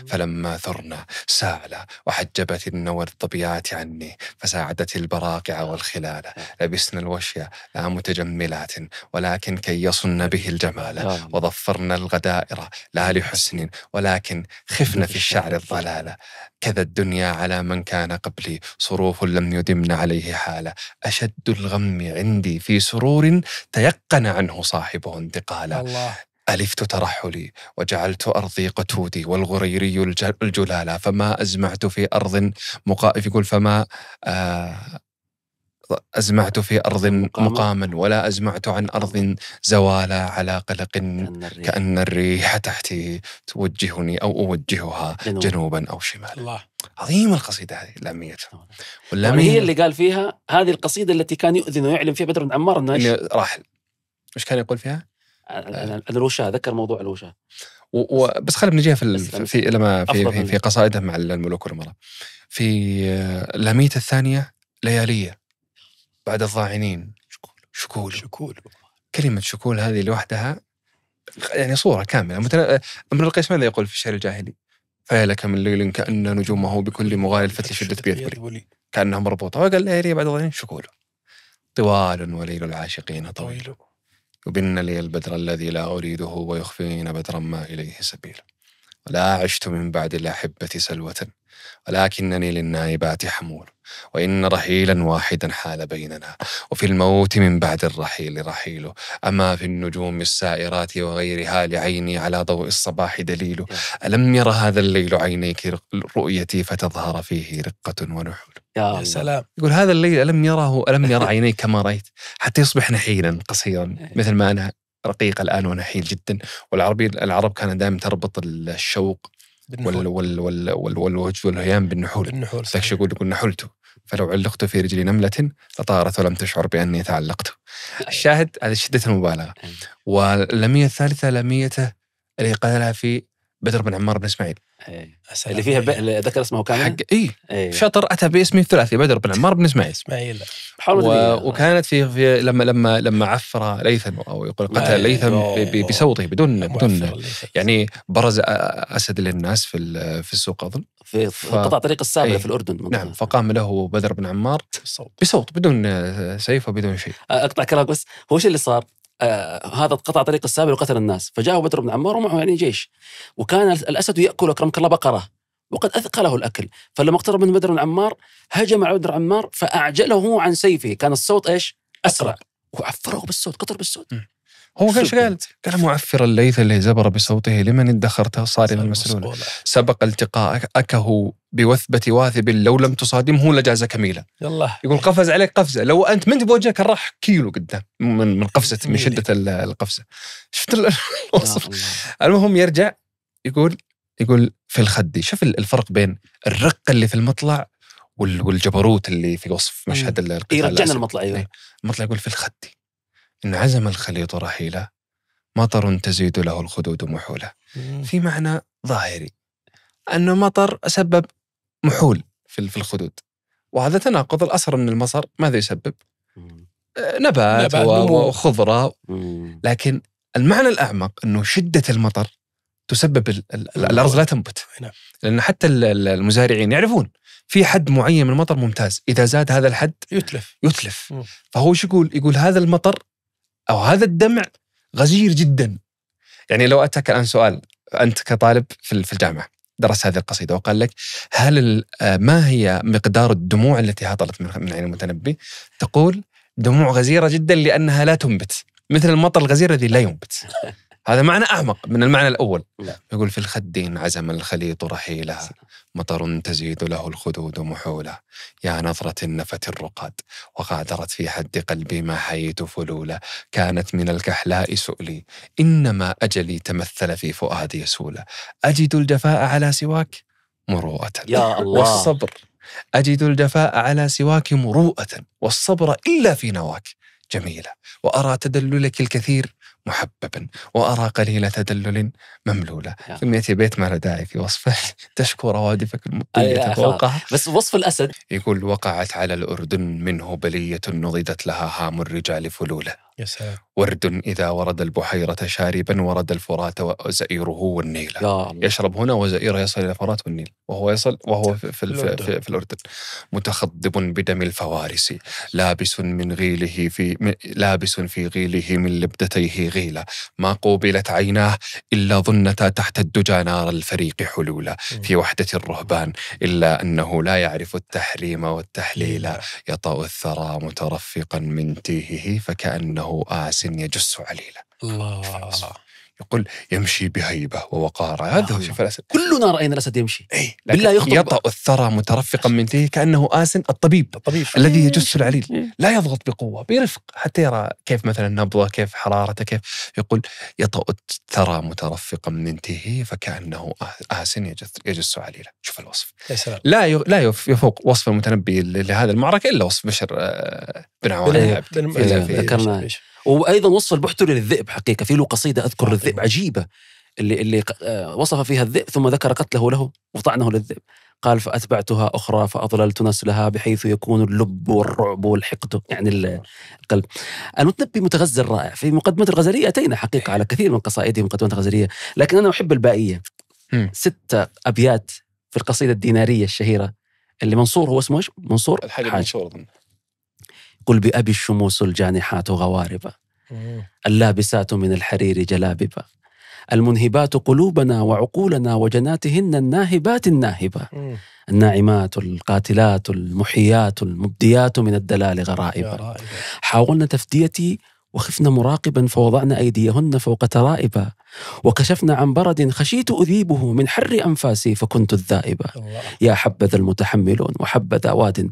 فلما ثرنا سالا وحجبت النوى الظبيات عني فساعدت البراقع والخلال. لبسنا الوشيا لا متجملات ولكن كي يصن به الجمال. وظفرنا الغدائر لا لحسن ولكن خفنا في الشعر الضلالة كذا الدنيا على من كان قبلي صروف لم يدمن عليه حالة أشد الغم عندي في سرور تيقن عنه صاحبه انتقالا. الله. ألفت ترحلي وجعلت أرضي قتودي والغريري الج- الجلالا فما أزمعت في أرض مقائف يقول فما آه أزمعت في أرض مقاما. مقاما ولا أزمعت عن أرض زوالا على قلق كأن الريح كأن الريح تحتي توجهني أو أوجهها جنوب. جنوبا أو شمالا الله عظيمة القصيدة هذه لامية طبعاً واللامية هي اللي قال فيها هذه القصيدة التي كان يؤذن ويعلم فيها بدر بن عمار إنه إيش؟ راحل إيش كان يقول فيها؟ ال- الوشاة ذكر موضوع و... و... بس خلينا نجيها في ال... في لما في في, في قصائده مع الملوك والأمراء. في آه، لامية الثانية ليالية بعد الضاعنين شكول. شكول. شكول. كلمة شكول هذه لوحدها يعني صورة كاملة. متن... أمر القيس ماذا يقول في الشعر الجاهلي؟ فيا لك من ليل كأن نجومه بكل مغال الفتل شدت بيد بلي كأنها مربوطة. وقال لي بعد ظنين شكوله طوال وليل العاشقين طويل. يبن لي البدر الذي لا أريده ويخفين بدرا ما إليه سبيلا ولا عشت من بعد الأحبة سلوة. ولكنني للنائبات حمول. وإن رحيلا واحدا حال بيننا. وفي الموت من بعد الرحيل رحيل. أما في النجوم السائرات وغيرها لعيني على ضوء الصباح دليل. ألم ير هذا الليل عينيك رؤيتي فتظهر فيه رقة ونحول. يا يا. سلام. يقول هذا الليل ألم يره ألم يرى عينيك كما رأيت؟ حتى يصبح نحيلا قصيرا. مثل ما أنا رقيق الآن ونحيل جدا. والعربي العرب كانت دائما تربط الشوق بالنحول. وال وال وال والوجد والهيام بالنحول. بالنحول ذاك صحيح. يقول؟ يقول نحلت فلو علقت في رجلي نملة لطارت ولم تشعر بأني تعلقت. الشاهد هذه شدة المبالغة. أيوة. واللمية الثالثة لميته اللي قالها في بدر بن عمار بن إسماعيل سلام. اللي فيها ب... اللي ذكر اسمه كامل حق اي إيه. شطر أتى باسمه الثلاثي بدر بن عمار بن إسماعيل إسماعيل و... وكانت في, في لما لما لما عفر ليثا أو يقول قتل. ليثا ب... ب... بصوته بدون بدون. يعني برز أسد للناس في ال- في السوق أظن في ف- قطع طريق السابله إيه. في الأردن. نعم فقام له بدر بن عمار الصوت بصوت بدون سيف وبدون شيء أقطع كلامك بس هو إيش اللي صار؟ آه هذا قطع طريق السابل وقتل الناس. فجاء بدر بن عمار ومعه يعني جيش. وكان الأسد يأكل أكرمك الله بقرة. وقد أثقله الأكل. فلما اقترب من بدر بن عمار هجم على بدر عمار فأعجله عن سيفه. كان الصوت إيش؟ أسرع. وعفره بالصوت قطر بالصوت. هو قال شوف إيش قال؟ قال معفر الليث اللي زبر بصوته لمن ادخرته صارما المسلول. سبق التقاءك بوثبة واثب لو لم تصادمه لجاز كميلا. يلا. يقول قفز عليك قفزة. لو أنت من بوجهك كان راح كيلو قدام من من قفزة من ميلي. شدة ال- القفزة. شفت الوصف. المهم يرجع يقول يقول في الخد. شوف ال- الفرق بين الرقه اللي في المطلع وال- والجبروت اللي في وصف مشهد ال- القتال الأسد. المطلع أيوه. إيه. المطلع يقول في الخد. إن عزم الخليط رحيله مطر تزيد له الخدود محوله. في معنى ظاهري. انه مطر سبب محول في في الخدود وهذا تناقض الاصل ان المطر ماذا يسبب؟ نبات, نبات، و- نمو. وخضرة مم. لكن المعنى الأعمق إنه شدة المطر تسبب ال- ال- ال- الأرض لا تنبت نعم. لأن حتى ال- ال- المزارعين يعرفون في حد معين من المطر ممتاز إذا زاد هذا الحد يتلف يتلف. فهو شو يقول يقول هذا المطر أو هذا الدمع غزير جدا يعني لو أتاك الآن سؤال أنت كطالب في ال- في الجامعة درس هذه القصيدة وقال لك هل آه، ما هي مقدار الدموع التي هطلت من عين المتنبي؟ تقول دموع غزيرة جدا لأنها لا تنبت مثل المطر الغزير الذي لا ينبت هذا معنى أعمق من المعنى الأول. لا. يقول في الخدين عزم الخليط رحيلها مطر تزيد له الخدود محولا. يا نظرة نفت الرقاد. وغادرت في حد قلبي ما حييت فلولا. كانت من الكحلاء سؤلي. إنما أجلي تمثل في فؤادي سولا أجد الجفاء على سواك مروءة. يا الله. والصبر. أجد الجفاء على سواك مروءة. والصبر إلا في نواك جميلة. وأرى تدللك الكثير. محببا وأرى قليل تدلل مملولة يا. ثم يأتي بيت ما له داعي في وصفه تشكو روادفك المطية فوقها. بس وصف الأسد. يقول وقعت على الأردن منه بلية نضدت لها هام الرجال فلولة يا سلام. ورد إذا ورد البحيرة شاربا ورد الفرات وزئيره والنيل. يشرب هنا وزئيره يصل إلى الفرات والنيل. وهو يصل وهو في, في, في, الأردن. في, في الأردن. متخضب بدم الفوارس. لابس من غيله في لابس في غيله من لبدتيه غيلة ما قوبلت عيناه إلا ظنتا تحت الدجى نار الفريق حلولا. في وحدة الرهبان. إلا أنه لا يعرف التحريم والتحليل. يطأ الثرى مترفقا من تيهه فكأنه آس يجس عليلا الله. يقول يمشي بهيبة ووقار هذا هو الله. شوف الأسد. كلنا رأينا الأسد يمشي. إيه بالله يخطب- يطأ الثرى مترفقا من تيه كأنه آس الطبيب. الطبيب. الذي يجس العليل. إيه. لا يضغط بقوة برفق. حتى يرى كيف مثلا نبضه كيف حرارته كيف يقول يطأ الثرى مترفقا من تيه فكأنه آس يجس, يجس عليلا شوف الوصف. يا سلام. لا لا يف- يفوق وصف المتنبي ل- لهذه المعركة إلا وصف بشر آه، بن عوان ذكرنا. وأيضا وصف البحتري للذئب حقيقة. في له قصيدة أذكر آه، للذئب أيوة. عجيبة اللي اللي آه، وصف فيها الذئب ثم ذكر قتله له وطعنه للذئب. قال فأتبعتها أخرى فأضللت نسلها بحيث يكون اللب والرعب والحقد. يعني ال- القلب. المتنبي متغزل رائع. في مقدمة الغزلية أتينا حقيقة على كثير من قصائده مقدمة الغزلية لكن أنا أحب البائية. مم. ست أبيات في القصيدة الدينارية الشهيرة اللي منصور هو اسمه إيش؟ منصور الحاج حاج. منصور قل بأبي الشموس الجانحات غوارب. مم. اللابسات من الحرير جلاببا المنهبات قلوبنا وعقولنا وجناتهن الناهبات الناهبة. الناعمات القاتلات المحيات المبديات من الدلال غرائبا رائع حاولن تفديتي وخفن مراقبا فوضعن أيديهن فوق ترائبا وكشفن عن برد خشيت أذيبه من حر أنفاسي فكنت الذائبة يا حبذا المتحملون وحبذا واد.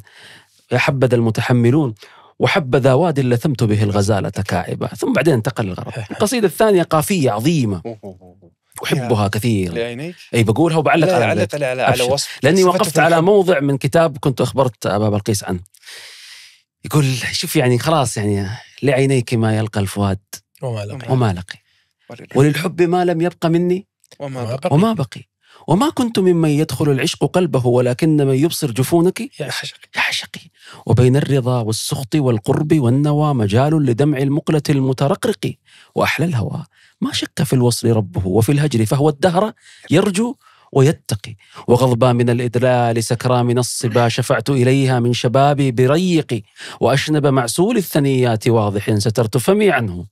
يا حبذا المتحملون وحبذا واد لثمت به الغزالة كاعبة ثم بعدين انتقل للغرض القصيدة الثانية قافية عظيمة أحبها كثير لعينيك أي بقولها وبعلق على علق. على على, على. وصف لأني صفة وقفت على. موضع من كتاب كنت أخبرت أبا بلقيس عنه يقول شوف يعني خلاص يعني لعينيك ما يلقى الفؤاد وما لقي وما لقي. وللحب ما لم يبق مني وما. بقي. وما بقي وما كنت ممن يدخل العشق قلبه ولكن من يبصر جفونك؟ يعشقي وبين الرضا والسخط والقرب والنوى مجال لدمع المقلة المترقرق وأحلى الهوى. ما شك في الوصل ربه وفي الهجر فهو الدهر يرجو ويتقي. وغضبا من الإدلال سكرى من الصبا شفعت إليها من شبابي بريقي وأشنب معسول الثنيات واضح سترت فمي عنه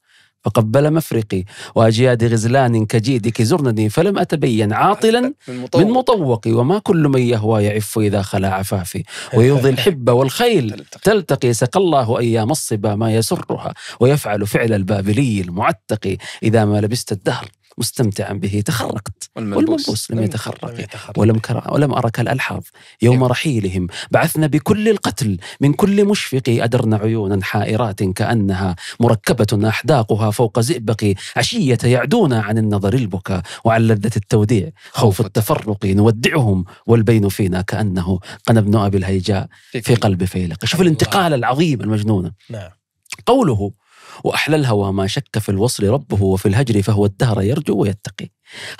فقبل مفرقي وأجياد غزلان كجيدك زرنني فلم أتبين عاطلا من من مطوق. مطوقي وما كل من يهوى يعف إذا خلا عفافي. ويرضي الحب والخيل. تلتقي. تلتقي سقى الله أيام الصبا ما يسرها. ويفعل فعل البابلي المعتق إذا ما لبست الدهر. مستمتعا به تخرقت. والملبوس. لم لم يتخرق. ولم. ولم أرك الألحاظ يوم رحيلهم بعثنا بكل القتل من كل مشفق أدرن عيونا حائرات كأنها مركبة أحداقها فوق زئبق عشية يعدون عن النظر البكاء. وعن لذة التوديع خوف التفرق نودعهم والبين فينا كأنه قنا ابن أبي الهيجاء في قلب فيلق. شوف. الانتقال العظيم المجنون. نعم. قوله وأحلى الهوى ما شك في الوصل ربه وفي الهجر فهو الدهر يرجو ويتقي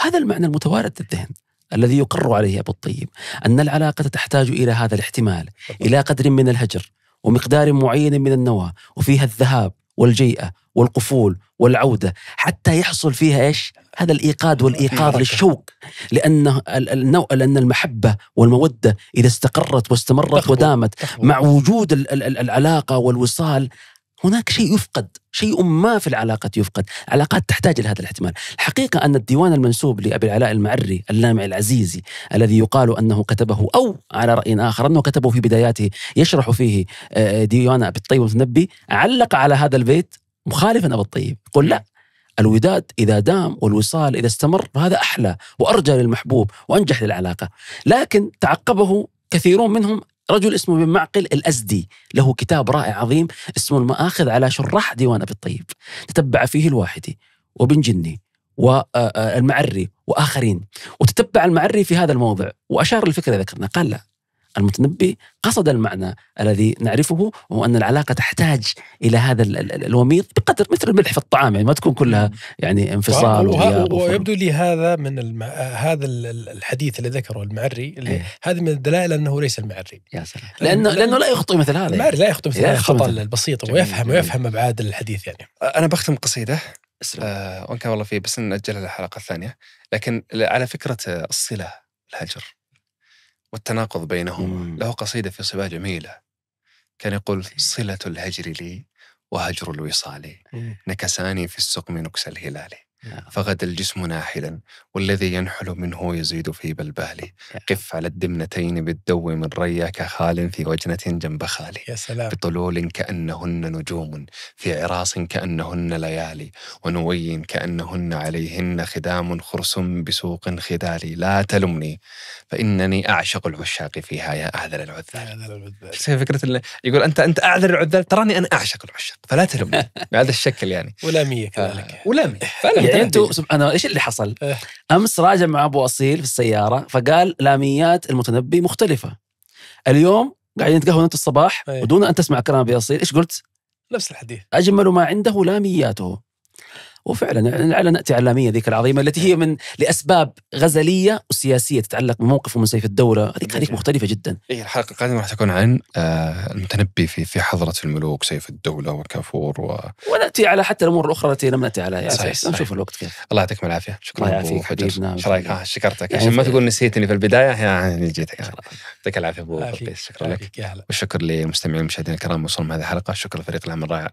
هذا المعنى المتوارد في الذهن الذي يقر عليه أبو الطيب أن العلاقة تحتاج إلى هذا الاحتمال إلى قدر من الهجر ومقدار معين من النوى وفيها الذهاب والجيئة والقفول والعودة حتى يحصل فيها إيش هذا الإيقاد والإيقاظ. للشوق لأن ال- النوع لأن المحبة والمودة إذا استقرت واستمرت. ودامت. مع وجود ال- ال- ال- العلاقة والوصال هناك شيء يفقد شيء ما في العلاقة يفقد. علاقات تحتاج إلى هذا الاحتمال. الحقيقة أن الديوان المنسوب لأبي العلاء المعري اللامع العزيزي الذي يقال أنه كتبه أو على رأي آخر أنه كتبه في بداياته يشرح فيه آه، ديوان أبي الطيب المتنبي علق على هذا البيت مخالفا أبو الطيب. يقول لا الوداد إذا دام والوصال إذا استمر فهذا أحلى وأرجى للمحبوب وأنجح للعلاقة. لكن تعقبه كثيرون منهم رجل اسمه بن معقل الأزدي له كتاب رائع عظيم اسمه المآخذ على شراح ديوان أبي الطيب. تتبع فيه الواحدي وبن جني والمعري وآخرين وتتبع المعري في هذا الموضع وأشار للفكرة ذكرنا قال لا. المتنبي قصد المعنى الذي نعرفه وهو أن العلاقة تحتاج إلى هذا ال- ال- الوميض بقدر مثل الملح في الطعام يعني ما تكون كلها يعني انفصال. ويبدو لي هذا من الم... هذا ال- ال- الحديث اللي ذكره المعري اللي إيه. هذه من الدلائل أنه ليس المعري يا سلام لأنه, لأنه لا يخطئ مثل هذا المعري لا يخطئ مثل هذا الخطا مثل- البسيط جميل، ويفهم جميل. ويفهم أبعاد الحديث يعني أنا بختم قصيدة. آه وإن كان والله في بس نأجلها للحلقة الثانية لكن على فكرة الصلة الهجر والتناقض بينهما. مم. له قصيدة في صبا جميلة. كان يقول صلة الهجر لي وهجر الوصال. نكساني في السقم نكس الهلال. فغدا الجسم ناحلا والذي ينحل منه يزيد في بلبالي قف على الدمنتين بالدو من ريا كخال في وجنة جنب خالي. يا سلام. بطلول كأنهن نجوم في عراس كأنهن ليالي ونوي كأنهن عليهن خدام خرس بسوق خدالي لا تلمني فإنني أعشق العشاق فيها يا أعذر العذال. فكرة يقول أنت أنت أعذر العذال تراني أنا أعشق العشاق فلا تلمني. بهذا الشكل يعني. ولاميه كذلك. ولامي يعني سبحان الله إيش اللي حصل؟ إيه. أمس راجع مع أبو أصيل في السيارة فقال لاميات المتنبي مختلفة. اليوم قاعدين نتقهوى انت الصباح إيه. ودون أن تسمع كلام أبي أصيل إيش قلت؟ نفس الحديث أجمل ما عنده لامياته وفعلا لعل نأتي على اللاميه ذيك العظيمة التي هي من لأسباب غزلية وسياسية تتعلق بموقفه من سيف الدولة. هذيك هذيك مختلفة جدا. إيه الحلقة القادمة راح تكون عن آه، المتنبي في في حضرة الملوك سيف الدولة وكافور و... ونأتي على حتى الأمور الأخرى التي لم نأتي عليها. صحيح، صحيح. نشوف الوقت كيف. الله يعطيكم العافية. شكرا الله يعافيك. حبيبنا. إيش رأيك؟ ها شكرتك. يعني عشان ما تقول نسيتني في البداية يعني جيتك يعطيك العافية أبو. بلقيس شكرا لك. والشكر للمستمعين والمشاهدين الكرام وصلوا هذه الحلقة. شكرا لفريق العمل الرائع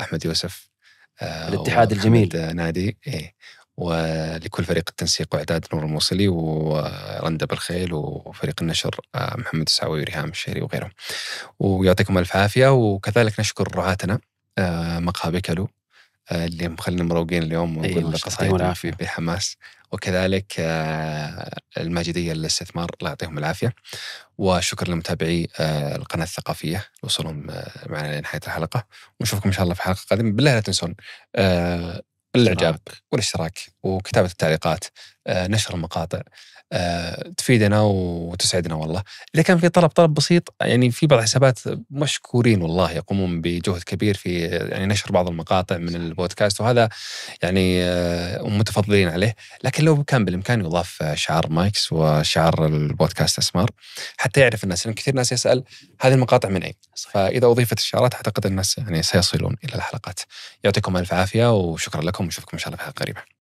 أحمد يوسف. آه، الاتحاد ومحمد الجميل. نادي إيه. ولكل فريق التنسيق وإعداد نور الموصلي ورندا بالخيل وفريق النشر آه، محمد السعوي وريهام الشهري وغيرهم. ويعطيكم ألف عافية وكذلك نشكر رعاتنا آه، مقهى بيكالو. آه، اللي مخلينا مروقين اليوم أيوة، ونقول يعطيهم قصائد بحماس وكذلك آه، الماجديه للاستثمار الله يعطيهم العافية. وشكرا لمتابعي آه، القناة الثقافية لوصولهم آه، معنا لنهاية الحلقة. ونشوفكم إن شاء الله في حلقة قادمة. بالله لا تنسون الإعجاب والإشتراك وكتابة التعليقات نشر المقاطع. تفيدنا وتسعدنا والله إذا كان في طلب طلب بسيط يعني في بعض الحسابات مشكورين والله يقومون بجهد كبير في يعني نشر بعض المقاطع من البودكاست وهذا يعني آه، متفضلين عليه لكن لو كان بالإمكان يضاف آه، شعار مايكس وشعار البودكاست أسمار حتى يعرف الناس لأن كثير ناس يسأل هذه المقاطع من أين؟ فإذا أضيفت الشعارات أعتقد الناس يعني سيصلون إلى الحلقات. يعطيكم ألف عافية وشكرا لكم ونشوفكم إن شاء الله في حلقة قريبة.